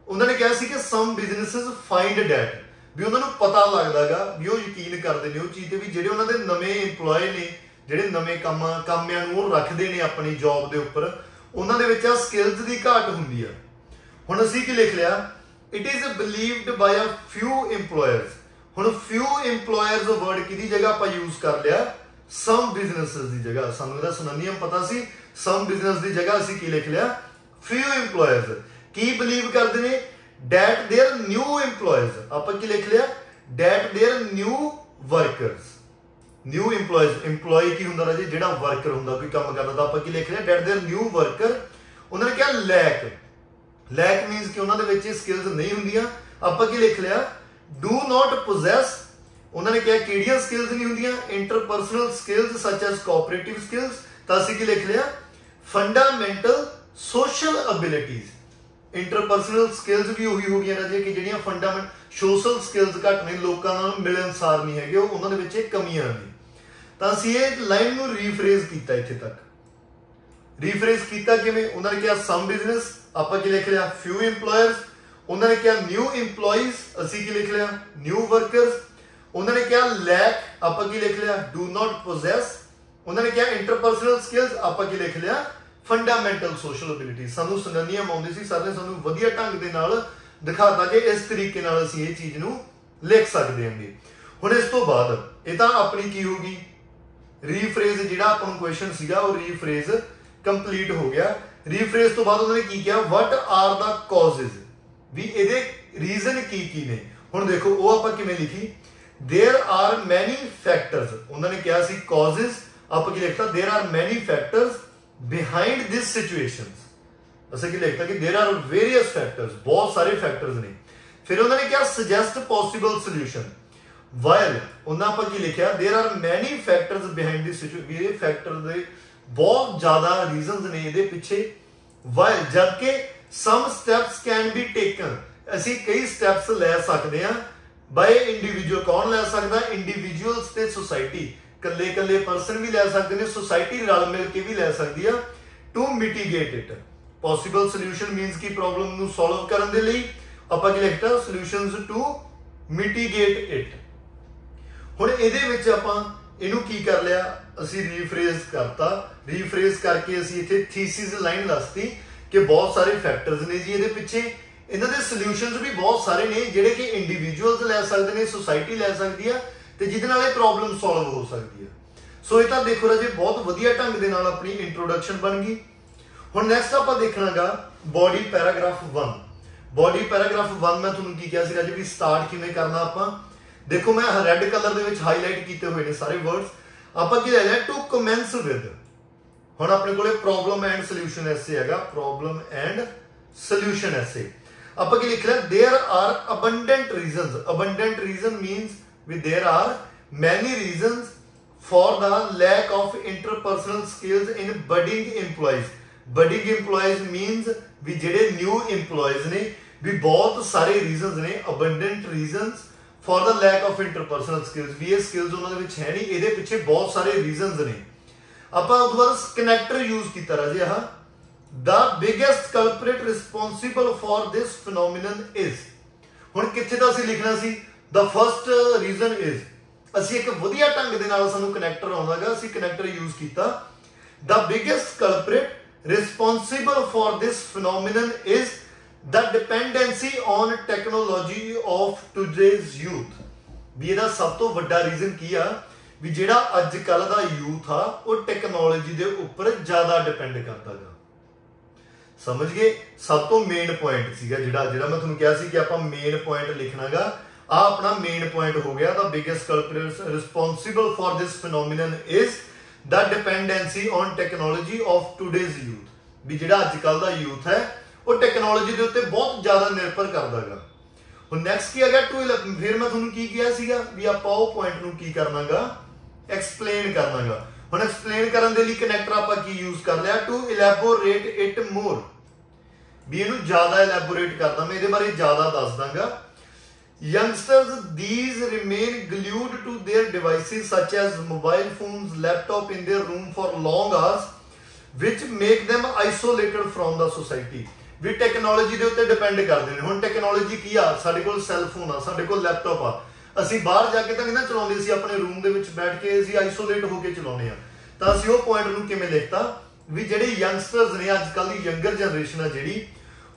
ਉਹਨਾਂ ਨੇ ਕਿਹਾ ਸੀ ਕਿ ਸਮ ਬਿਜ਼ਨੈਸਸ ਫਾਈਂਡ ਡੈਟ ਵੀ ਉਹਨਾਂ ਨੂੰ ਪਤਾ ਲੱਗਦਾਗਾ ਵੀ ਉਹ ਯਕੀਨ ਕਰਦੇ ਨੇ ਉਹ ਚੀਜ਼ ਤੇ ਵੀ ਜਿਹੜੇ ਉਹਨਾਂ ਦੇ ਨਵੇਂ EMPLOYE ਨੇ, ਜਿਹੜੇ ਨਵੇਂ ਕੰਮ, ਕੰਮਿਆਂ ਨੂੰ ਉਹ ਰੱਖਦੇ ਨੇ ਆਪਣੀ ਜੌਬ ਦੇ ਉੱਪਰ, ਉਹਨਾਂ ਦੇ ਵਿੱਚ ਆ ਸਕਿੱਲਸ ਦੀ ਘਾਟ ਹੁੰਦੀ ਆ। ਹੁਣ ਅਸੀਂ ਕੀ ਲਿਖ ਲਿਆ? it is believed by a few EMPLOYERS ਹੁਣ ਫਿਊ EMPLOYERS ਵਰਡ ਕਿਹਦੀ ਜਗ੍ਹਾ ਆਪਾਂ ਯੂਜ਼ ਕਰ ਲਿਆ ਸਮ ਬਿਜ਼ਨੈਸਸ ਦੀ ਜਗ੍ਹਾ ਸਾਨੂੰ ਇਹਦਾ ਸਿਨੋਨਿਮ ਪਤਾ ਸੀ ਸਮ ਬਿਜ਼ਨਸ ਦੀ ਜਗ੍ਹਾ ਅਸੀਂ ਕੀ ਲਿਖ ਲਿਆ ਫਿਊ EMPLOYERS ਕੀ ਬਲੀਵ ਕਰਦੇ ਨੇ ਡੈਟ देयर ਨਿਊ EMPLOYERS ਆਪਾਂ ਕੀ ਲਿਖ ਲਿਆ that there new workers new EMPLOYERS EMPLOYE ਕੀ ਹੁੰਦਾ ਰਾਜੇ ਜਿਹੜਾ ਵਰਕਰ ਹੁੰਦਾ ਕੋਈ ਕੰਮ ਕਰਦਾ ਤਾਂ ਆਪਾਂ ਕੀ ਲਿਖ ਲਿਆ ਡੈਟ देयर ਨਿਊ ਵਰਕਰ ਉਹਨਾਂ ਨੇ ਕਿਹਾ ਲੈਕ ਲੈਕ ਮੀਨਸ ਕਿ ਉਹਨਾਂ ਦੇ ਵਿੱਚ ਇਹ ਸਕਿੱਲਸ ਨਹੀਂ ਹੁੰਦੀਆਂ ਆਪਾਂ ਕੀ ਲਿਖ ਲਿਆ ਡੂ ਨਾਟ ਪੋਜੈਸ ਉਹਨਾਂ ਨੇ ਕਿਹਾ ਕਿਹੜੀਆਂ ਸਕਿੱਲਸ ਨਹੀਂ ਹੁੰਦੀਆਂ interpersonal skills such as cooperative skills ਤਾਂ ਅਸੀਂ ਕੀ ਲਿਖ ਲਿਆ fundamental social abilities interpersonal skills ਵੀ ਉਹੀ ਹੋ ਗਈਆਂ ਰਾਜੇ ਕਿ ਜਿਹੜੀਆਂ ਫੰਡਾਮੈਂਟ ਸੋਸ਼ਲ ਸਕਿੱਲਸ ਘੱਟ ਨੇ ਲੋਕਾਂ ਨਾਲ ਮਿਲਣਸਾਰ ਨਹੀਂ ਹੈਗੇ ਉਹਨਾਂ ਦੇ ਵਿੱਚ ਇਹ ਕਮੀਆਂ ਨੇ ਤਾਂ ਅਸੀਂ ਇਹ ਲਾਈਨ ਨੂੰ ਰੀਫਰੇਜ਼ ਕੀਤਾ ਇੱਥੇ ਤੱਕ ਰੀਫਰੇਜ਼ ਕੀਤਾ ਕਿਵੇਂ ਉਹਨਾਂ ਨੇ ਕਿਹਾ ਸਮ ਬਿਜ਼ਨਸ ਆਪਾਂ ਕੀ ਲਿਖ ਲਿਆ? ਫਿਊ EMPLOYERS ਉਹਨਾਂ ਨੇ ਕਿਹਾ ਨਿਊ EMPLOYEES ਅਸੀਂ ਕੀ ਲਿਖ ਲਿਆ? ਨਿਊ ਵਰਕਰਸ ਉਹਨਾਂ ਨੇ ਕਿਹਾ ਲੈਕ ਆਪਾਂ ਕੀ ਲਿਖ ਲਿਆ? ਡੂ ਨਾਟ ਪੋਜੈਸ ਉਹਨਾਂ ਨੇ ਕਿਹਾ ਇੰਟਰਪਰਸਨਲ ਸਕਿੱਲਸ ਆਪਾਂ ਕੀ ਲਿਖ ਲਿਆ? ਫੰਡਾਮੈਂਟਲ ਸੋਸ਼ਲ ਅਬਿਲਿਟੀ ਸਾਨੂੰ ਸਿਨੋਨੀਮ ਆਉਂਦੀ ਸੀ। ਸਰ ਨੇ ਸਾਨੂੰ ਵਧੀਆ ਢੰਗ ਦੇ ਨਾਲ ਦਿਖਾਤਾ ਕਿ ਇਸ ਤਰੀਕੇ ਨਾਲ ਅਸੀਂ ਇਹ ਚੀਜ਼ ਨੂੰ ਲਿਖ ਸਕਦੇ ਹਾਂਗੇ। ਹੁਣ ਇਸ ਤੋਂ ਬਾਅਦ, ਇਹ ਤਾਂ ਆਪਣੀ ਕੀ ਹੋਗੀ ਰੀਫਰੇਜ਼ ਜਿਹੜਾ ਆਪਾਂ ਨੂੰ ਕੁਐਸਚਨ ਸੀਗਾ, ਉਹ ਰੀਫਰੇਜ਼ ਕੰਪਲੀਟ ਹੋ ਗਿਆ। ਰੀਫਰੇਜ਼ ਤੋਂ ਬਾਅਦ ਉਹਨਾਂ ਨੇ ਕੀ ਕਿਹਾ ਵਾਟ ਆਰ ਦਾ ਕਾਜ਼ਸ ਵੀ ਇਹਦੇ ਰੀਜ਼ਨ ਕੀ ਕੀ ਨੇ ਹੁਣ ਦੇਖੋ ਉਹ ਆਪਾਂ ਕਿਵੇਂ ਲਿਖੀ देयर आर मैनी फैक्टर्स ਉਹਨਾਂ ਨੇ ਕਿਹਾ ਸੀ ਕਾਜ਼ਸ ਆਪਾਂ ਕੀ ਲਿਖਤਾ there are many factors behind this situations ਅਸੀਂ ਕੀ ਲਿਖਤਾ ਕਿ देयर आर ਵੇਰੀਅਸ ਫੈਕਟਰਸ ਬਹੁਤ ਸਾਰੇ ਫੈਕਟਰਸ ਨੇ ਫਿਰ ਉਹਨਾਂ ਨੇ ਕਿਹਾ ਸੁਜੈਸਟ ਪੋਸੀਬਲ ਸੋਲੂਸ਼ਨ ਵਾਇਲ ਉਹਨਾਂ ਆਪਾਂ ਕੀ ਲਿਖਿਆ there are many factors behind this situation ਇਹ ਫੈਕਟਰ ਦੇ ਬਹੁਤ ਜ਼ਿਆਦਾ ਰੀਜ਼ਨਸ ਨੇ ਇਹਦੇ ਪਿੱਛੇ। ਵਾਇਲ ਜਦਕਿ some steps can be taken ਅਸੀਂ ਕਈ ਸਟੈਪਸ ਲੈ ਸਕਦੇ ਹਾਂ। ਬਾਈ ਇੰਡੀਵਿਜੂਅਲ ਕੌਣ ਲੈ ਸਕਦਾ? ਇੰਡੀਵਿਜੂਅਲਸ ਤੇ ਸੁਸਾਇਟੀ ਕੱਲੇ ਕੱਲੇ ਪਰਸਨ ਵੀ ਲੈ ਸਕਦੇ ਨੇ ਸੁਸਾਇਟੀ ਰਲ ਮਿਲ ਕੇ ਵੀ ਲੈ ਸਕਦੀ ਆ। To mitigate it possible solution means ਕਿ ਪ੍ਰੋਬਲਮ ਨੂੰ ਸੋਲਵ ਕਰਨ ਦੇ ਲਈ। ਆਪਾਂ ਕੀ ਲਿਖਤਾ? ਸੋਲੂਸ਼ਨਸ ਟੂ ਮਿਟੀਗੇਟ ਇਟ ਹੁਣ ਇਹਦੇ ਵਿੱਚ ਆਪਾਂ ਇਹਨੂੰ ਕੀ ਕਰ ਲਿਆ? ਅਸੀਂ ਰੀਫਰੇਜ਼ ਕਰਤਾ। ਰੀਫਰੇਜ਼ ਕਰਕੇ ਅਸੀਂ ਇੱਥੇ ਥੀਸਿਸ ਲਾਈਨ ਦੱਸਤੀ ਕਿ ਬਹੁਤ ਸਾਰੇ ਫੈਕਟਰਸ ਨੇ ਜੀ ਇਹਦੇ ਪਿੱਛੇ। ਇਹਨਾਂ ਦੇ ਸੋਲੂਸ਼ਨਸ ਵੀ ਬਹੁਤ ਸਾਰੇ ਨੇ, ਜਿਹੜੇ ਕਿ ਇੰਡੀਵਿਜੂਅਲਸ ਲੈ ਸਕਦੇ ਨੇ ਸੋਸਾਇਟੀ ਲੈ ਸਕਦੀ ਆ, ਤੇ ਜਿਹਦੇ ਨਾਲ ਇਹ ਪ੍ਰੋਬਲਮ ਸੋਲਵ ਹੋ ਸਕਦੀ ਆ। ਸੋ ਇਹ ਤਾਂ ਦੇਖੋ ਰਾਜੇ, ਬਹੁਤ ਵਧੀਆ ਢੰਗ ਦੇ ਨਾਲ ਆਪਣੀ ਇੰਟਰੋਡਕਸ਼ਨ ਬਣ ਗਈ। ਹੁਣ ਨੈਕਸਟ ਆਪਾਂ ਦੇਖਣਾਗਾ ਬਾਡੀ ਪੈਰਾਗ੍ਰਾਫ 1 ਬਾਡੀ ਪੈਰਾਗ੍ਰਾਫ 1 ਮੈਂ ਤੁਹਾਨੂੰ ਕੀ ਕਿਹਾ ਸੀ ਰਾਜੇ ਵੀ ਸਟਾਰਟ ਕਿਵੇਂ ਕਰਨਾ ਆਪਾਂ। ਦੇਖੋ ਮੈਂ ਰੈੱਡ ਕਲਰ ਦੇ ਵਿੱਚ ਹਾਈਲਾਈਟ ਕੀਤੇ ਹੋਏ ਨੇ ਸਾਰੇ ਵਰਡਸ ਆਪਾਂ ਕੀ ਲੈ ਲਿਆ ਟੂ ਕਮੈਂਸ ਵਿਦ ਹੁਣ ਆਪਣੇ ਕੋਲੇ ਪ੍ਰੋਬਲਮ ਐਂਡ ਸੋਲੂਸ਼ਨ ਐਸੇ ਹੈਗਾ ਪ੍ਰੋਬਲਮ ਐਂਡ ਸੋਲੂਸ਼ਨ ਐਸੇ ਆਪਾਂ ਕੀ ਲਿਖ ਲਿਆ there are abundant reasons abundant reason means we there are many reasons for the lack of interpersonal skills in budding employees budding employees means ਵੀ ਜਿਹੜੇ new employees ਨੇ ਵੀ ਬਹੁਤ ਸਾਰੇ ਰੀਜ਼ਨਸ ਨੇ abundant reasons for the lack of interpersonal skills ਵੀ ਇਹ skills ਉਹਨਾਂ ਦੇ ਵਿੱਚ ਹੈ ਨਹੀਂ ਇਹਦੇ ਪਿੱਛੇ ਬਹੁਤ ਸਾਰੇ ਰੀਜ਼ਨਸ ਨੇ ਆਪਾਂ ਉਸ ਤੋਂ ਬਾਅਦ ਕਨੈਕਟਰ ਯੂਜ਼ ਕੀਤਾ ਰਾਜੇ ਆਹ ਦਾ biggest culprit responsible for this phenomenon is ਹੁਣ ਕਿੱਥੇ ਦਾ ਅਸੀਂ ਲਿਖਣਾ ਸੀ ਦਾ ਫਰਸਟ ਰੀਜ਼ਨ ਇਜ਼ ਅਸੀਂ ਇੱਕ ਵਧੀਆ ਢੰਗ ਦੇ ਨਾਲ ਸਾਨੂੰ ਕਨੈਕਟਰ ਆਉਂਦਾਗਾ ਅਸੀਂ ਕਨੈਕਟਰ ਯੂਜ਼ ਕੀਤਾ the biggest culprit responsible for this phenomenon is the dependency on technology of today's youth. ਵੀ ਇਹਦਾ ਸਭ ਤੋਂ ਵੱਡਾ ਰੀਜ਼ਨ ਕੀ ਆ? ਵੀ ਜਿਹੜਾ ਅੱਜ ਕੱਲ ਦਾ ਯੂਥ ਆ, ਉਹ ਟੈਕਨੋਲੋਜੀ ਦੇ ਉੱਪਰ ਜ਼ਿਆਦਾ ਡਿਪੈਂਡ ਕਰਦਾ ਗਾ। ਸਮਝ ਗਏ? ਸਭ ਤੋਂ ਮੇਨ ਪੁਆਇੰਟ ਸੀਗਾ ਜਿਹੜਾ ਜਿਹੜਾ ਮੈਂ ਤੁਹਾਨੂੰ ਕਿਹਾ ਸੀ ਕਿ ਆਪਾਂ ਮੇਨ ਪੁਆਇੰਟ ਲਿਖਣਾਗਾ ਆ ਆਪਣਾ ਮੇਨ ਪੁਆਇੰਟ ਹੋ ਗਿਆ। The biggest culprit responsible for this phenomenon is the dependency on technology of today's youth ਵੀ ਜਿਹੜਾ ਅੱਜ ਕੱਲ ਦਾ ਯੂਥ ਹੈ ਉਹ ਟੈਕਨੋਲੋਜੀ ਦੇ ਉੱਤੇ ਬਹੁਤ ਜ਼ਿਆਦਾ ਨਿਰਭਰ ਕਰਦਾ ਹੈਗਾ ਹੁਣ ਨੈਕਸਟ ਕੀ ਹੈਗਾ? ਟੂ ਫਿਰ ਮੈਂ ਤੁਹਾਨੂੰ ਕੀ ਕਿਹਾ ਸੀਗਾ ਵੀ ਆਪਾਂ ਉਹ ਪੁਆਇੰਟ ਨੂੰ ਕੀ ਕਰਨਾਗਾ? ਐਕਸਪਲੇਨ ਕਰਨਾਗਾ। ਹੁਣ ਐਕਸਪਲੇਨ ਕਰਨ ਦੇ ਲਈ ਕਨੈਕਟਰ ਆਪਾਂ ਕੀ ਯੂਜ਼ ਕਰ ਲਿਆ? ਟੂ ਇਲੈਬੋਰੇਟ ਇਟ ਮੋਰ ਵੀ ਇਹਨੂੰ ਜ਼ਿਆਦਾ ਇਲੈਬੋਰੇਟ ਕਰਦਾ। ਮੈਂ ਇਹਦੇ ਬਾਰੇ ਜ਼ਿਆਦਾ ਦੱਸ ਦਾਂਗਾ। Youngsters, these remain glued to their devices such as mobile phones, laptop in their room for long hours, which make them isolated from the society ਵੀ ਟੈਕਨੋਲੋਜੀ ਦੇ ਉੱਤੇ ਡਿਪੈਂਡ ਕਰਦੇ ਨੇ। ਹੁਣ ਟੈਕਨੋਲੋਜੀ ਕੀ ਆ? ਸਾਡੇ ਕੋਲ ਸੈਲ ਫੋਨ ਆ, ਸਾਡੇ ਕੋਲ ਲੈਪਟਾਪ ਆ। ਅਸੀਂ ਬਾਹਰ ਜਾ ਕੇ ਤਾਂ ਕਿਦਾਂ ਚਲਾਉਂਦੇ ਸੀ ਆਪਣੇ ਰੂਮ ਦੇ ਵਿੱਚ ਬੈਠ ਕੇ ਅਸੀਂ ਆਈਸੋਲੇਟ ਹੋ ਕੇ ਚਲਾਉਂਦੇ ਆ। ਤਾਂ ਅਸੀਂ ਉਹ ਪੁਆਇੰਟ ਨੂੰ ਕਿਵੇਂ ਲਿਖਤਾ ਵੀ ਜਿਹੜੇ ਯੰਗਸਟਰਸ ਨੇ ਅੱਜ ਕੱਲ ਦੀ ਯੰਗਰ ਜਨਰੇਸ਼ਨ ਆ ਜਿਹੜੀ,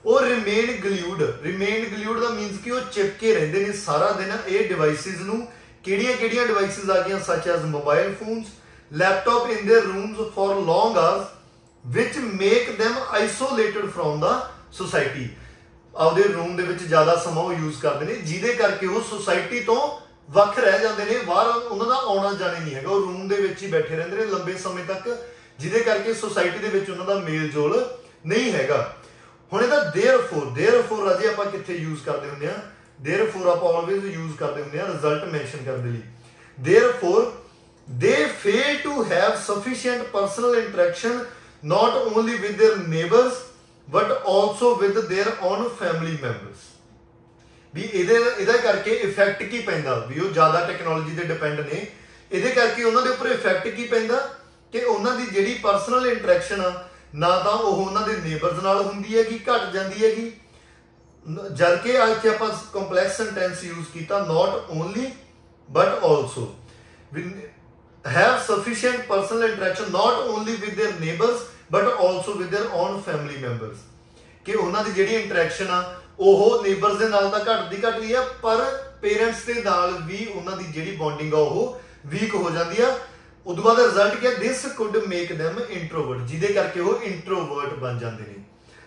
ਉਹ ਰਿਮੇਨ ਗਲਿਊਡ ਰਿਮੇਨ ਗਲਿਊਡ ਦਾ ਮੀਨਸ ਕਿ ਉਹ ਚਿਪਕੇ ਰਹਿੰਦੇ ਨੇ ਸਾਰਾ ਦਿਨ। ਇਹ ਡਿਵਾਈਸਿਸ ਨੂੰ ਕਿਹੜੀਆਂ-ਕਿਹੜੀਆਂ ਡਿਵਾਈਸਿਸ ਆ ਗਈਆਂ such as mobile phones laptop in their rooms for long hours which make them isolated from the society ਆਪਦੇ ਰੂਮ ਦੇ ਵਿੱਚ ਜ਼ਿਆਦਾ ਸਮਾਂ ਉਹ ਯੂਜ਼ ਕਰਦੇ ਨੇ ਜਿਹਦੇ ਕਰਕੇ ਉਹ ਸੋਸਾਇਟੀ ਤੋਂ ਵੱਖ ਰਹਿ ਜਾਂਦੇ ਨੇ ਬਾਹਰ ਉਹਨਾਂ ਦਾ ਆਉਣਾ ਜਾਣਾ ਨਹੀਂ ਹੈਗਾ ਉਹ ਰੂਮ ਦੇ ਵਿੱਚ ਹੀ ਬੈਠੇ ਰਹਿੰਦੇ ਨੇ ਲੰਬੇ ਸਮੇਂ ਤੱਕ ਜਿਹਦੇ ਕਰਕੇ ਸੋਸਾਇਟੀ ਦੇ ਵਿੱਚ ਉਹਨਾਂ ਦਾ ਮੇਲ ਜੋਲ ਨਹੀਂ ਹੈਗਾ ਹੁਣ ਇਹਦਾ देयरफॉर देयरफॉर ਰਾਜੇ ਆਪਾਂ ਕਿੱਥੇ ਯੂਜ਼ ਕਰਦੇ ਹੁੰਦੇ ਆ देयरफॉर ਆਪਾਂ ਆਲਵੇਜ਼ ਯੂਜ਼ ਕਰਦੇ ਹੁੰਦੇ ਆ ਰਿਜ਼ਲਟ ਮੈਂਸ਼ਨ ਕਰਨ ਦੇ ਲਈ therefore they fail to have sufficient personal interaction not only with their neighbors, but also with their own family members. ਵੀ ਇਹਦੇ, ਇਹਦਾ ਕਰਕੇ ਇਫੈਕਟ ਕੀ ਪੈਂਦਾ? ਵੀ ਉਹ ਜ਼ਿਆਦਾ ਟੈਕਨੋਲੋਜੀ ਤੇ ਡਿਪੈਂਡ ਨੇ। ਇਹਦੇ ਕਰਕੇ ਉਹਨਾਂ ਦੇ ਉੱਪਰ ਇਫੈਕਟ ਕੀ ਪੈਂਦਾ? ਕਿ ਉਹਨਾਂ ਦੀ ਜਿਹੜੀ ਪਰਸਨਲ ਇੰਟਰੈਕਸ਼ਨ ਆ, ਨਾ ਤਾਂ ਉਹ ਉਹਨਾਂ ਦੇ ਨੇਬਰਸ ਨਾਲ ਹੁੰਦੀ ਹੈਗੀ, ਘਟ ਜਾਂਦੀ ਹੈਗੀ। ਜਦ ਕਿ ਅੱਜ ਆਪਾਂ ਕੰਪਲੈਕਸ ਸੈਂਟੈਂਸ ਯੂਜ਼ ਕੀਤਾ not only but also have sufficient personal interaction, not only with their neighbors but also with their own family members. ਕਿ ਉਹਨਾਂ ਦੀ ਜਿਹੜੀ ਇੰਟਰੈਕਸ਼ਨ ਆ, ਉਹ ਨੇਬਰਸ ਦੇ ਨਾਲ ਤਾਂ ਘਟਦੀ ਘਟਦੀ ਆ, ਪਰ ਪੇਰੈਂਟਸ ਦੇ ਨਾਲ ਵੀ ਉਹਨਾਂ ਦੀ ਜਿਹੜੀ ਬੌਂਡਿੰਗ ਆ, ਉਹ ਵੀਕ ਹੋ ਜਾਂਦੀ ਆ। ਉਦੋਂ ਬਾਅਦ ਰਿਜ਼ਲਟ ਕੀ ਆ? This could make them introvert ਜਿਹਦੇ ਕਰਕੇ ਉਹ ਇੰਟਰੋਵਰਟ ਬਣ ਜਾਂਦੇ ਨੇ।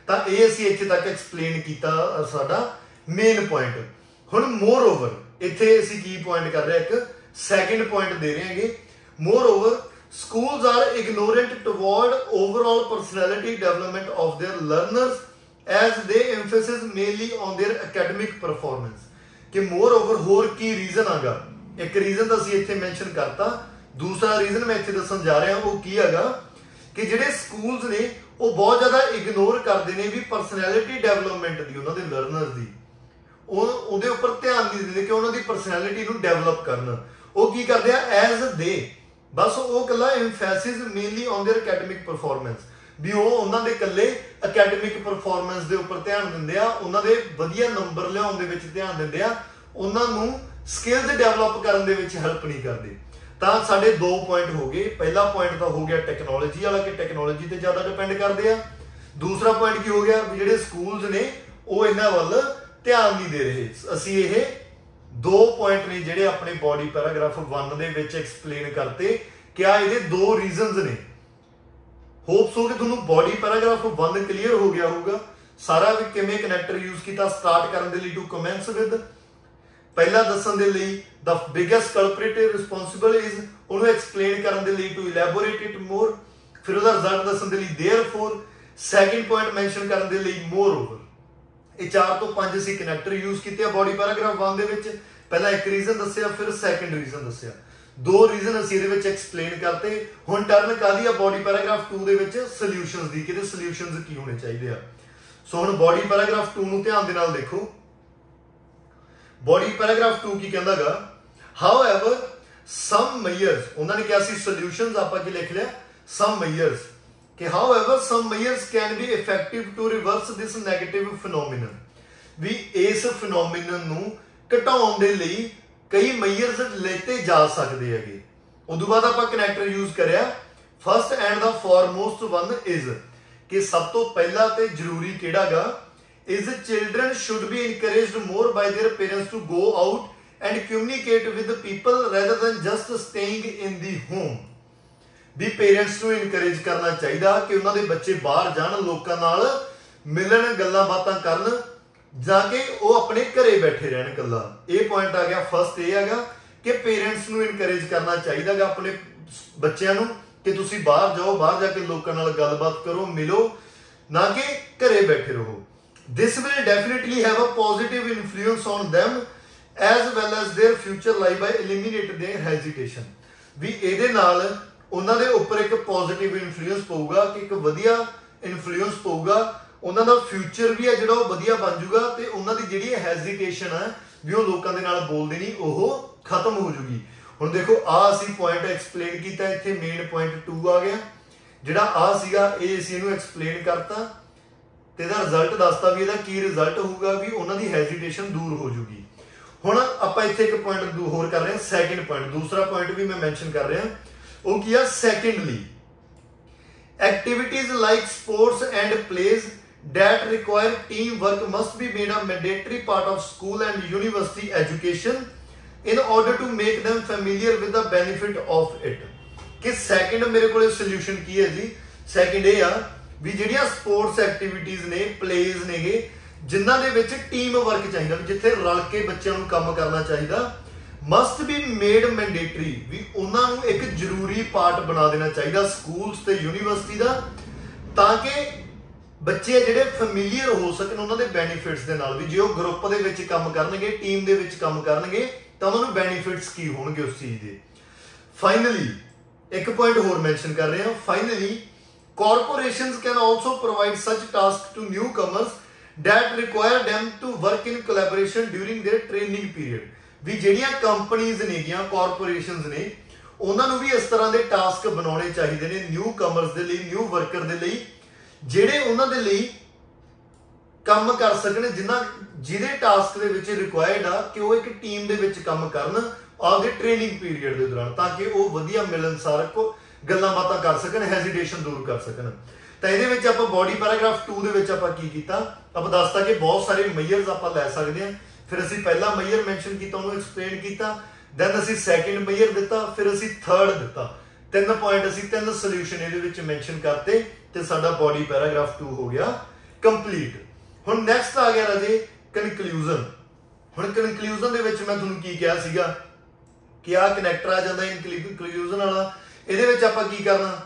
ਤਾਂ ਇਹ ਅਸੀਂ ਇੱਥੇ ਤੱਕ ਐਕਸਪਲੇਨ ਕੀਤਾ ਸਾਡਾ ਮੇਨ ਪੁਆਇੰਟ ਹੁਣ ਮੋਰ ਓਵਰ ਇੱਥੇ ਅਸੀਂ ਕੀ ਪੁਆਇੰਟ ਕਰ ਰਹੇ ਇੱਕ ਸੈਕਿੰਡ ਪੁਆਇੰਟ ਦੇ ਰਹੇ ਹਾਂਗੇ। Moreover schools are ignorant toward overall personality development of their learners as they emphasis mainly on their academic performance. ਕਿ moreover, ਹੋਰ ਕੀ ਰੀਜ਼ਨ ਆਗਾ? ਇੱਕ ਰੀਜ਼ਨ ਤਾਂ ਅਸੀਂ ਇੱਥੇ ਮੈਂਸ਼ਨ ਕਰਤਾ। ਦੂਸਰਾ ਰੀਜ਼ਨ ਮੈਂ ਇੱਥੇ ਦੱਸਣ ਜਾ ਰਿਹਾ, ਉਹ ਕੀ ਹੈਗਾ? ਕਿ ਜਿਹੜੇ ਸਕੂਲਸ ਨੇ, ਉਹ ਬਹੁਤ ਜ਼ਿਆਦਾ ਇਗਨੋਰ ਕਰਦੇ ਨੇ ਵੀ ਪਰਸਨੈਲਿਟੀ ਡਿਵੈਲਪਮੈਂਟ ਦੀ, ਉਹਨਾਂ ਦੇ ਲਰਨਰਸ ਦੀ। ਉਹ, ਉਹਦੇ ਉੱਪਰ ਧਿਆਨ ਨਹੀਂ ਦਿੰਦੇ ਕਿ ਉਹਨਾਂ ਦੀ ਪਰਸਨੈਲਿਟੀ ਨੂੰ ਡਿਵੈਲਪ ਕਰਨ। ਉਹ ਕੀ ਕਰਦੇ ਆ? ਐਜ਼ ਦੇ ਬਸ ਉਹ ਕੱਲਾ emphasis mainly on their academic performance ਵੀ ਉਹ ਉਹਨਾਂ ਦੇ ਕੱਲੇ ਅਕੈਡਮਿਕ ਪਰਫਾਰਮੈਂਸ ਦੇ ਉੱਪਰ ਧਿਆਨ ਦਿੰਦੇ ਆ ਉਹਨਾਂ ਦੇ ਵਧੀਆ ਨੰਬਰ ਲਿਆਉਣ ਦੇ ਵਿੱਚ ਧਿਆਨ ਦਿੰਦੇ ਆ ਉਹਨਾਂ ਨੂੰ ਸਕਿੱਲਸ ਡਿਵੈਲਪ ਕਰਨ ਦੇ ਵਿੱਚ ਹੈਲਪ ਨਹੀਂ ਕਰਦੇ ਤਾਂ ਸਾਡੇ ਦੋ ਪੁਆਇੰਟ ਹੋ ਗਏ ਪਹਿਲਾ ਪੁਆਇੰਟ ਤਾਂ ਹੋ ਗਿਆ ਟੈਕਨੋਲੋਜੀ ਵਾਲਾ ਕਿ ਟੈਕਨੋਲੋਜੀ ਤੇ ਜ਼ਿਆਦਾ ਡਿਪੈਂਡ ਕਰਦੇ ਆ ਦੂਸਰਾ ਪੁਆਇੰਟ ਕੀ ਹੋ ਗਿਆ ਵੀ ਜਿਹੜੇ ਸਕੂਲਸ ਨੇ ਉਹ ਇਹਨਾਂ ਵੱਲ ਧਿਆਨ ਨਹੀਂ ਦੇ ਰਹੇ ਅਸੀਂ ਇਹ ਦੋ ਪੁਆਇੰਟ ਨੇ ਜਿਹੜੇ ਆਪਣੇ ਬਾਡੀ ਪੈਰਾਗ੍ਰਾਫ 1 ਦੇ ਵਿੱਚ ਐਕਸਪਲੇਨ ਕਰਤੇ ਕਿਆ ਇਹਦੇ ਦੋ ਰੀਜ਼ਨਸ ਨੇ ਹੋਪ ਸੋ ਕਿ ਤੁਹਾਨੂੰ ਬਾਡੀ ਪੈਰਾਗ੍ਰਾਫ 1 ਕਲੀਅਰ ਹੋ ਗਿਆ ਹੋਊਗਾ ਸਾਰਾ ਵੀ ਕਿਵੇਂ ਕਨੈਕਟਰ ਯੂਜ਼ ਕੀਤਾ ਸਟਾਰਟ ਕਰਨ ਦੇ ਲਈ ਟੂ ਕਮੈਂਸ ਵਿਦ ਪਹਿਲਾ ਦੱਸਣ ਦੇ ਲਈ ਦਾ ਬਿਗੇਸਟ ਕਲਪ੍ਰੀਟ ਰਿਸਪੌਂਸਿਬਲ ਇਜ਼ ਉਹਨੂੰ ਐਕਸਪਲੇਨ ਕਰਨ ਦੇ ਲਈ ਟੂ ਇਲੈਬੋਰੇਟ ਇਟ ਮੋਰ ਫਿਰ ਉਹਦਾ ਰਿਜ਼ਲਟ ਦੱਸਣ ਦੇ ਲਈ देयरफॉर ਸੈਕਿੰਡ ਪੁਆਇੰਟ ਮੈਂਸ਼ਨ ਕਰਨ ਦੇ ਲਈ ਮੋਰ ਓਵਰ ਇਹ 4 ਤੋਂ 5 ਅਸੀਂ ਕਨੈਕਟਰ ਯੂਜ਼ ਕੀਤੇ ਆ ਬਾਡੀ ਪੈਰਾਗ੍ਰਾਫ 1 ਦੇ ਵਿੱਚ। ਪਹਿਲਾਂ ਇੱਕ ਰੀਜ਼ਨ ਦੱਸਿਆ, ਫਿਰ ਸੈਕੰਡ ਰੀਜ਼ਨ ਦੱਸਿਆ। ਦੋ ਰੀਜ਼ਨ ਅਸੀਂ ਇਹਦੇ ਵਿੱਚ ਐਕਸਪਲੇਨ ਕਰਤੇ। ਹੁਣ ਟਰਨ ਕਾਦੀ ਆ? ਬਾਡੀ ਪੈਰਾਗ੍ਰਾਫ 2 ਦੇ ਵਿੱਚ ਸੋਲੂਸ਼ਨਸ ਦੀ, ਕਿਹਦੇ ਸੋਲੂਸ਼ਨਸ ਕੀ ਹੋਣੇ ਚਾਹੀਦੇ ਆ? ਸੋ ਹੁਣ ਬਾਡੀ ਪੈਰਾਗ੍ਰਾਫ 2 ਨੂੰ ਧਿਆਨ ਦੇ ਨਾਲ ਦੇਖੋ। ਬੋਡੀ ਪੈਰਾਗ੍ਰਾਫ 2 ਕੀ ਕਹਿੰਦਾਗਾ? ਹਾਊਐਵਰ ਸਮ ਮੇਜਰਸ ਉਹਨਾਂ ਨੇ ਕਿਹਾ ਸੀ ਸੋਲੂਸ਼ਨਸ ਆਪਾਂ ਕੀ ਲਿਖ ਲਿਆ? ਸਮ ਮੇਜਰਸ ਕਿ however some measures can be effective to reverse this negative phenomenon ਵੀ ਇਸ ਫੀਨੋਮੀਨਨ ਨੂੰ ਘਟਾਉਣ ਦੇ ਲਈ ਕਈ ਮੇਜਰਸ ਲੈਤੇ ਜਾ ਸਕਦੇ ਹੈਗੇ। ਉਦੋਂ ਬਾਅਦ ਆਪਾਂ ਕਨੈਕਟਰ ਯੂਜ਼ ਕਰਿਆ। First and the foremost one is ਕਿ ਸਭ ਤੋਂ ਪਹਿਲਾ ਤੇ ਜ਼ਰੂਰੀ ਕਿਹੜਾਗਾ? Is children should be encouraged more by their parents to go out and communicate with the people rather than just staying in the ਵੀ parents ਨੂੰ ਇਨਕਰੇਜ ਕਰਨਾ ਚਾਹੀਦਾ ਕਿ ਉਹਨਾਂ ਦੇ ਬੱਚੇ ਬਾਹਰ ਜਾਣ, ਲੋਕਾਂ ਨਾਲ ਮਿਲਣ, ਗੱਲਾਂ ਬਾਤਾਂ ਕਰਨ, ਜਾ ਕੇ ਉਹ ਆਪਣੇ ਘਰੇ ਬੈਠੇ ਰਹਿਣ ਕੱਲਾ ਇਹ ਪੁਆਇੰਟ ਆ ਗਿਆ ਫਸਟ ਇਹ ਹੈਗਾ ਕਿ ਪੇਰੈਂਟਸ ਨੂੰ ਇਨਕਰੇਜ ਕਰਨਾ ਚਾਹੀਦਾਗਾ ਆਪਣੇ ਬੱਚਿਆਂ ਨੂੰ ਕਿ ਤੁਸੀਂ ਬਾਹਰ ਜਾਓ, ਬਾਹਰ ਜਾ ਕੇ ਲੋਕਾਂ ਨਾਲ ਗੱਲਬਾਤ ਕਰੋ, ਮਿਲੋ, ਨਾ ਕਿ ਘਰੇ ਬੈਠੇ ਰਹੋ। This will definitely have a positive influence on them as well as their future life by eliminate their hesitation ਵੀ ਇਹਦੇ ਨਾਲ ਉਹਨਾਂ ਦੇ ਉੱਪਰ ਇੱਕ ਪੋਜ਼ਿਟਿਵ ਇਨਫਲੂਐਂਸ ਪਊਗਾ ਕਿ ਇੱਕ ਵਧੀਆ ਇਨਫਲੂਐਂਸ ਪਊਗਾ। ਉਹਨਾਂ ਦਾ ਫਿਊਚਰ ਵੀ ਹੈ ਜਿਹੜਾ ਉਹ ਵਧੀਆ ਬਣ ਜਾਊਗਾ ਤੇ ਉਹਨਾਂ ਦੀ ਜਿਹੜੀ ਹੈਜ਼ਿਟੇਸ਼ਨ ਹੈ ਵੀ ਉਹ ਲੋਕਾਂ ਦੇ ਨਾਲ ਬੋਲਦੇ ਨਹੀਂ, ਉਹ ਖਤਮ ਹੋ ਜੂਗੀ ਹੁਣ ਦੇਖੋ ਆ ਅਸੀਂ ਪੁਆਇੰਟ ਐਕਸਪਲੇਨ ਕੀਤਾ, ਇੱਥੇ ਮੇਨ ਪੁਆਇੰਟ 2 ਆ ਗਿਆ। ਜਿਹੜਾ ਆ ਸੀਗਾ, ਇਹ ਅਸੀਂ ਇਹਨੂੰ ਐਕਸਪਲੇਨ ਕਰਤਾ। ਤੇ ਇਹਦਾ ਰਿਜ਼ਲਟ ਦੱਸਤਾ ਵੀ ਇਹਦਾ ਕੀ ਰਿਜ਼ਲਟ ਹੋਊਗਾ ਵੀ ਉਹਨਾਂ ਦੀ ਹੈਜ਼ਿਟੇਸ਼ਨ ਦੂਰ ਹੋ ਜੂਗੀ ਹੁਣ ਆਪਾਂ ਇੱਥੇ ਇੱਕ ਪੁਆਇੰਟ ਹੋਰ ਕਰ ਰਹੇ ਹਾਂ ਸੈਕਿੰਡ ਪੁਆਇੰਟ ਦੂਸਰਾ ਪੁਆਇੰਟ ਵੀ ਮੈਂ ਮੈਂਸ਼ਨ ਕਰ ਰਿਹਾ। ਉਹ ਕੀ ਆ secondly activities like sports and plays that require teamwork must be made a mandatory part of school and university education in order to make them familiar with the benefit of it ਕਿ second ਮੇਰੇ ਕੋਲੇ solution ਕੀ ਹੈ ਜੀ second ਇਹ ਆ ਵੀ ਜਿਹੜੀਆਂ sports activities ਨੇ plays ਨੇਗੇ ਜਿਨ੍ਹਾਂ ਦੇ ਵਿੱਚ ਟੀਮ ਵਰਕ ਚਾਹੀਦਾ ਵੀ ਜਿੱਥੇ ਰਲ ਕੇ ਬੱਚਿਆਂ ਨੂੰ ਕੰਮ ਕਰਨਾ ਚਾਹੀਦਾ ਮਸਟ ਬੀ ਮੇਡ ਮੈਂਡੇਟਰੀ ਵੀ ਉਹਨਾਂ ਨੂੰ ਇੱਕ ਜ਼ਰੂਰੀ ਪਾਰਟ ਬਣਾ ਦੇਣਾ ਚਾਹੀਦਾ ਸਕੂਲਸ ਤੇ ਯੂਨੀਵਰਸਿਟੀ ਦਾ, ਤਾਂ ਕਿ ਬੱਚੇ ਜਿਹੜੇ ਫੈਮਿਲੀਅਰ ਹੋ ਸਕਣ ਉਹਨਾਂ ਦੇ ਬੈਨੀਫਿਟਸ ਦੇ ਨਾਲ ਵੀ ਜੇ ਉਹ ਗਰੁੱਪ ਦੇ ਵਿੱਚ ਕੰਮ ਕਰਨਗੇ ਟੀਮ ਦੇ ਵਿੱਚ ਕੰਮ ਕਰਨਗੇ, ਤਾਂ ਉਹਨਾਂ ਨੂੰ ਬੈਨੀਫਿਟਸ ਕੀ ਹੋਣਗੇ ਉਸ ਚੀਜ਼ ਦੇ। ਫਾਈਨਲੀ ਇੱਕ ਪੁਆਇੰਟ ਹੋਰ ਮੈਂਸ਼ਨ ਕਰ ਰਹੇ ਹਾਂ finally corporations can also provide such tasks to newcomers that require them to work in collaboration during their training period ਵੀ ਜਿਹੜੀਆਂ ਕੰਪਨੀਆਂ ਨੇਗੀਆਂ ਕਾਰਪੋਰੇਸ਼ਨਸ ਨੇ, ਉਹਨਾਂ ਨੂੰ ਵੀ ਇਸ ਤਰ੍ਹਾਂ ਦੇ ਟਾਸਕ ਬਣਾਉਣੇ ਚਾਹੀਦੇ ਨੇ ਨਿਊ ਕਮਰਸ ਦੇ ਲਈ ਨਿਊ ਵਰਕਰ ਦੇ ਲਈ, ਜਿਹੜੇ ਉਹਨਾਂ ਦੇ ਲਈ ਕੰਮ ਕਰ ਸਕਣ ਜਿਨ੍ਹਾਂ ਜਿਹਦੇ ਟਾਸਕ ਦੇ ਵਿੱਚ ਰਿਕੁਆਇਰਡ ਆ ਕਿ ਉਹ ਇੱਕ ਟੀਮ ਦੇ ਵਿੱਚ ਕੰਮ ਕਰਨ ਆਪਦੇ ਟ੍ਰੇਨਿੰਗ ਪੀਰੀਅਡ ਦੇ ਦੌਰਾਨ, ਤਾਂ ਕਿ ਉਹ ਵਧੀਆ ਮਿਲਣਸਾਰ ਕੋ ਗੱਲਾਂ ਬਾਤਾਂ ਕਰ ਸਕਣ ਹੈਜ਼ਿਟੇਸ਼ਨ ਦੂਰ ਕਰ ਸਕਣ। ਤਾਂ ਇਹਦੇ ਵਿੱਚ ਆਪਾਂ ਬੋਡੀ ਪੈਰਾਗ੍ਰਾਫ 2 ਦੇ ਵਿੱਚ ਆਪਾਂ ਕੀ ਕੀਤਾ? ਆਪਾਂ ਦੱਸਤਾ ਕਿ ਬਹੁਤ ਸਾਰੇ ਮੇਜਰਸ ਆਪਾਂ ਲੈ ਸਕਦੇ ਹਾਂ। ਫਿਰ ਅਸੀਂ ਪਹਿਲਾ ਮੇਜਰ ਮੈਂਸ਼ਨ ਕੀਤਾ, ਉਹਨੂੰ ਐਕਸਪਲੇਨ ਕੀਤਾ ਦੈਨ ਅਸੀਂ ਸੈਕਿੰਡ ਮੇਜਰ ਦਿੱਤਾ, ਫਿਰ ਅਸੀਂ ਥਰਡ ਦਿੱਤਾ। ਤਿੰਨ ਪੁਆਇੰਟ ਅਸੀਂ ਤਿੰਨ ਸੋਲੂਸ਼ਨ ਇਹਦੇ ਵਿੱਚ ਮੈਂਸ਼ਨ ਕਰਤੇ ਤੇ ਸਾਡਾ ਬਾਡੀ ਪੈਰਾਗ੍ਰਾਫ 2 ਹੋ ਗਿਆ ਕੰਪਲੀਟ ਹੁਣ ਨੈਕਸਟ ਆ ਗਿਆ ਰਾਜੇ ਕਨਕਲੂਜਨ ਹੁਣ ਕਨਕਲੂਜਨ ਦੇ ਵਿੱਚ ਮੈਂ ਤੁਹਾਨੂੰ ਕੀ ਕਿਹਾ ਸੀਗਾ ਕਿ ਆ ਕਨੈਕਟਰ ਆ ਜਾਂਦਾ ਕਨਕਲੂਜਨ ਵਾਲਾ। ਇਹਦੇ ਵਿੱਚ ਆਪਾਂ ਕੀ ਕਰਨਾ?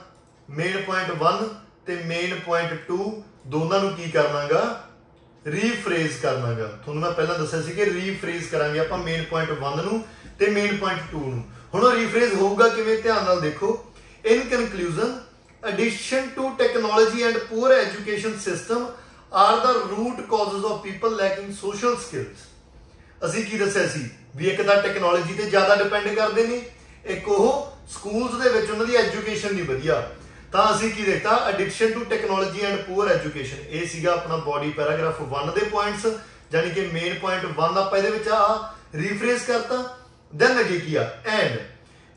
ਮੇਨ ਪੁਆਇੰਟ 1 ਤੇ ਮੇਨ ਪੁਆਇੰਟ 2 ਦੋਨਾਂ ਨੂੰ ਕੀ ਕਰਨਾਗਾ? ਰੀਫਰੇਜ਼ ਕਰਨਾਗਾ। ਤੁਹਾਨੂੰ ਮੈਂ ਪਹਿਲਾਂ ਦੱਸਿਆ ਸੀ ਕਿ ਰੀਫਰੇਜ਼ ਕਰਾਂਗੇ ਆਪਾਂ ਮੇਨ ਪੁਆਇੰਟ 1 ਨੂੰ ਤੇ ਮੇਨ ਪੁਆਇੰਟ 2 ਨੂੰ। ਹੁਣ ਉਹ ਰੀਫਰੇਜ਼ ਹੋਊਗਾ ਕਿਵੇਂ? ਧਿਆਨ ਨਾਲ ਦੇਖੋ। In conclusion addition to technology and poor education system are the root causes of people lacking social skills. ਅਸੀਂ ਕੀ ਦੱਸਿਆ ਸੀ? ਵੀ ਇੱਕ ਤਾਂ ਟੈਕਨੋਲੋਜੀ ਤੇ ਜ਼ਿਆਦਾ ਡਿਪੈਂਡ ਕਰਦੇ ਨੇ, ਇੱਕ ਉਹ ਸਕੂਲਸ ਦੇ ਵਿੱਚ ਉਹਨਾਂ ਦੀ ਐਜੂਕੇਸ਼ਨ ਨਹੀਂ ਵਧੀਆ। ਤਾਂ ਅਸੀਂ ਕੀ ਦੇਖਤਾ? Addiction to technology and poor education ਇਹ ਸੀਗਾ ਆਪਣਾ ਬਾਡੀ ਪੈਰਾਗ੍ਰਾਫ 1 ਦੇ ਪੁਆਇੰਟਸ ਯਾਨੀ ਕਿ ਮੇਨ ਪੁਆਇੰਟ 1 ਆਪਾਂ ਇਹਦੇ ਵਿੱਚ ਆ ਰੀਫਰੇਸ ਕਰਤਾ। ਦੈਨ ਅਗੇ ਕੀਆ and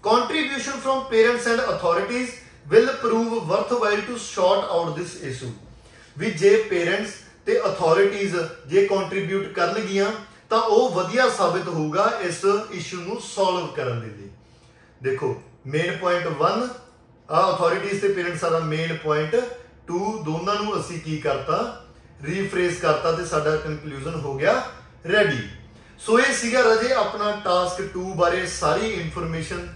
contribution from parents and authorities will prove worthwhile to sort out this issue ਵੀ ਜੇ ਪੇਰੈਂਟਸ ਤੇ ਅਥਾਰਟੀਜ਼ ਜੇ ਕੰਟਰੀਬਿਊਟ ਕਰਨਗੀਆਂ, ਤਾਂ ਉਹ ਵਧੀਆ ਸਾਬਿਤ ਹੋਊਗਾ ਇਸ ਇਸ਼ੂ ਨੂੰ ਸੋਲਵ ਕਰਨ ਦੇ ਲਈ। ਦੇਖੋ ਮੇਨ ਪੁਆਇੰਟ 1 ਆ ਅਥਾਰਟੀਜ਼ ਤੇ ਪੇਰੈਂਟਸ ਦਾ ਮੇਨ ਪੁਆਇੰਟ 2 ਦੋਨਾਂ ਨੂੰ ਅਸੀਂ ਕੀ ਕਰਤਾ? ਰੀਫਰੇਸ ਕਰਤਾ ਤੇ ਸਾਡਾ ਕਨਕਲੂਜਨ ਹੋ ਗਿਆ ਰੈਡੀ ਸੋ ਇਹ ਸੀਗਾ ਰਜੇ ਆਪਣਾ ਟਾਸਕ 2 ਬਾਰੇ ਸਾਰੀ ਇਨਫੋਰਮੇਸ਼ਨ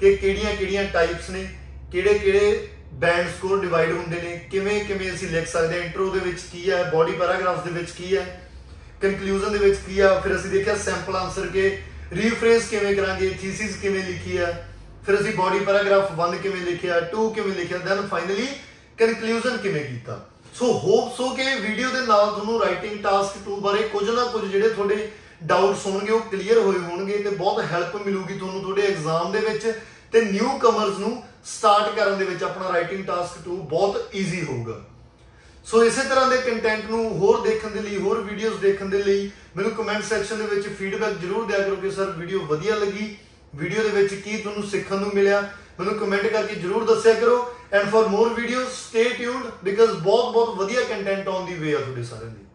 ਕਿ ਕਿਹੜੀਆਂ ਕਿਹੜੀਆਂ ਟਾਈਪਸ ਨੇ, ਕਿਹੜੇ ਕਿਹੜੇ ਬੈਂਡ ਸਕੋਰ ਡਿਵਾਈਡ ਹੁੰਦੇ ਨੇ, ਕਿਵੇਂ ਕਿਵੇਂ ਅਸੀਂ ਲਿਖ ਸਕਦੇ ਹਾਂ ਇੰਟਰੋ ਦੇ ਵਿੱਚ ਕੀ ਹੈ ਬੋਡੀ ਪੈਰਾਗ੍ਰਾਫਸ ਦੇ ਵਿੱਚ ਕੀ ਹੈ ਕਨਕਲੂਜਨ ਦੇ ਵਿੱਚ ਕੀ ਆ ਫਿਰ ਅਸੀਂ ਦੇਖਿਆ ਸੈਂਪਲ ਆਨਸਰ ਕੇ ਰੀਫਰੇਸ ਕਿਵੇਂ ਕਰਾਂਗੇ ਥੀਸਿਸ ਕਿਵੇਂ ਲਿਖੀ ਹੈ ਫਿਰ ਅਸੀਂ ਬੋਡੀ ਪੈਰਾਗ੍ਰਾਫ 1 ਕਿਵੇਂ ਲਿਖਿਆ 2 ਕਿਵੇਂ ਲਿਖਿਆ ਦੈਨ ਫਾਈਨਲੀ ਕਨਕਲੂਜਨ ਕਿਵੇਂ ਕੀਤਾ। ਸੋ ਹੋਪ ਸੋ ਕਿ ਵੀਡੀਓ ਦੇ ਨਾਲ ਤੁਹਾਨੂੰ ਰਾਈਟਿੰਗ ਟਾਸਕ 2 ਬਾਰੇ ਕੁਝ ਨਾ ਕੁਝ ਜਿਹੜੇ ਤੁਹਾਡੇ ਡਾਊਟਸ ਹੋਣਗੇ, ਉਹ ਕਲੀਅਰ ਹੋਏ ਹੋਣਗੇ ਤੇ ਬਹੁਤ ਹੈਲਪ ਮਿਲੂਗੀ ਤੁਹਾਨੂੰ ਤੁਹਾਡੇ ਐਗਜ਼ਾਮ ਦੇ ਵਿੱਚ ਤੇ ਨਿਊ ਕਮਰਸ ਨੂੰ ਸਟਾਰਟ ਕਰਨ ਦੇ ਵਿੱਚ ਆਪਣਾ ਰਾਈਟਿੰਗ ਟਾਸਕ 2 ਬਹੁਤ ਈਜ਼ੀ ਹੋਊਗਾ। ਸੋ ਇਸੇ ਤਰ੍ਹਾਂ ਦੇ ਕੰਟੈਂਟ ਨੂੰ ਹੋਰ ਦੇਖਣ ਦੇ ਲਈ, ਹੋਰ ਵੀਡੀਓਜ਼ ਦੇਖਣ ਦੇ ਲਈ ਮੈਨੂੰ ਕਮੈਂਟ ਸੈਕਸ਼ਨ ਦੇ ਵਿੱਚ ਫੀਡਬੈਕ ਜਰੂਰ ਦਿਆ ਕਰੋ ਕਿ ਸਰ ਵੀਡੀਓ ਵਧੀਆ ਲੱਗੀ। ਵੀਡੀਓ ਦੇ ਵਿੱਚ ਕੀ ਤੁਹਾਨੂੰ ਸਿੱਖਣ ਨੂੰ ਮਿਲਿਆ, ਮੈਨੂੰ ਕਮੈਂਟ ਕਰਕੇ ਜਰੂਰ ਦੱਸਿਆ ਕਰੋ and for more videos stay tuned because ਬਹੁਤ ਬਹੁਤ ਵਧੀਆ ਕੰਟੈਂਟ ਆਨ ਦੀ ਵੇ ਆ ਤੁਹਾਡੇ ਸਾਰਿਆਂ ਦੀ।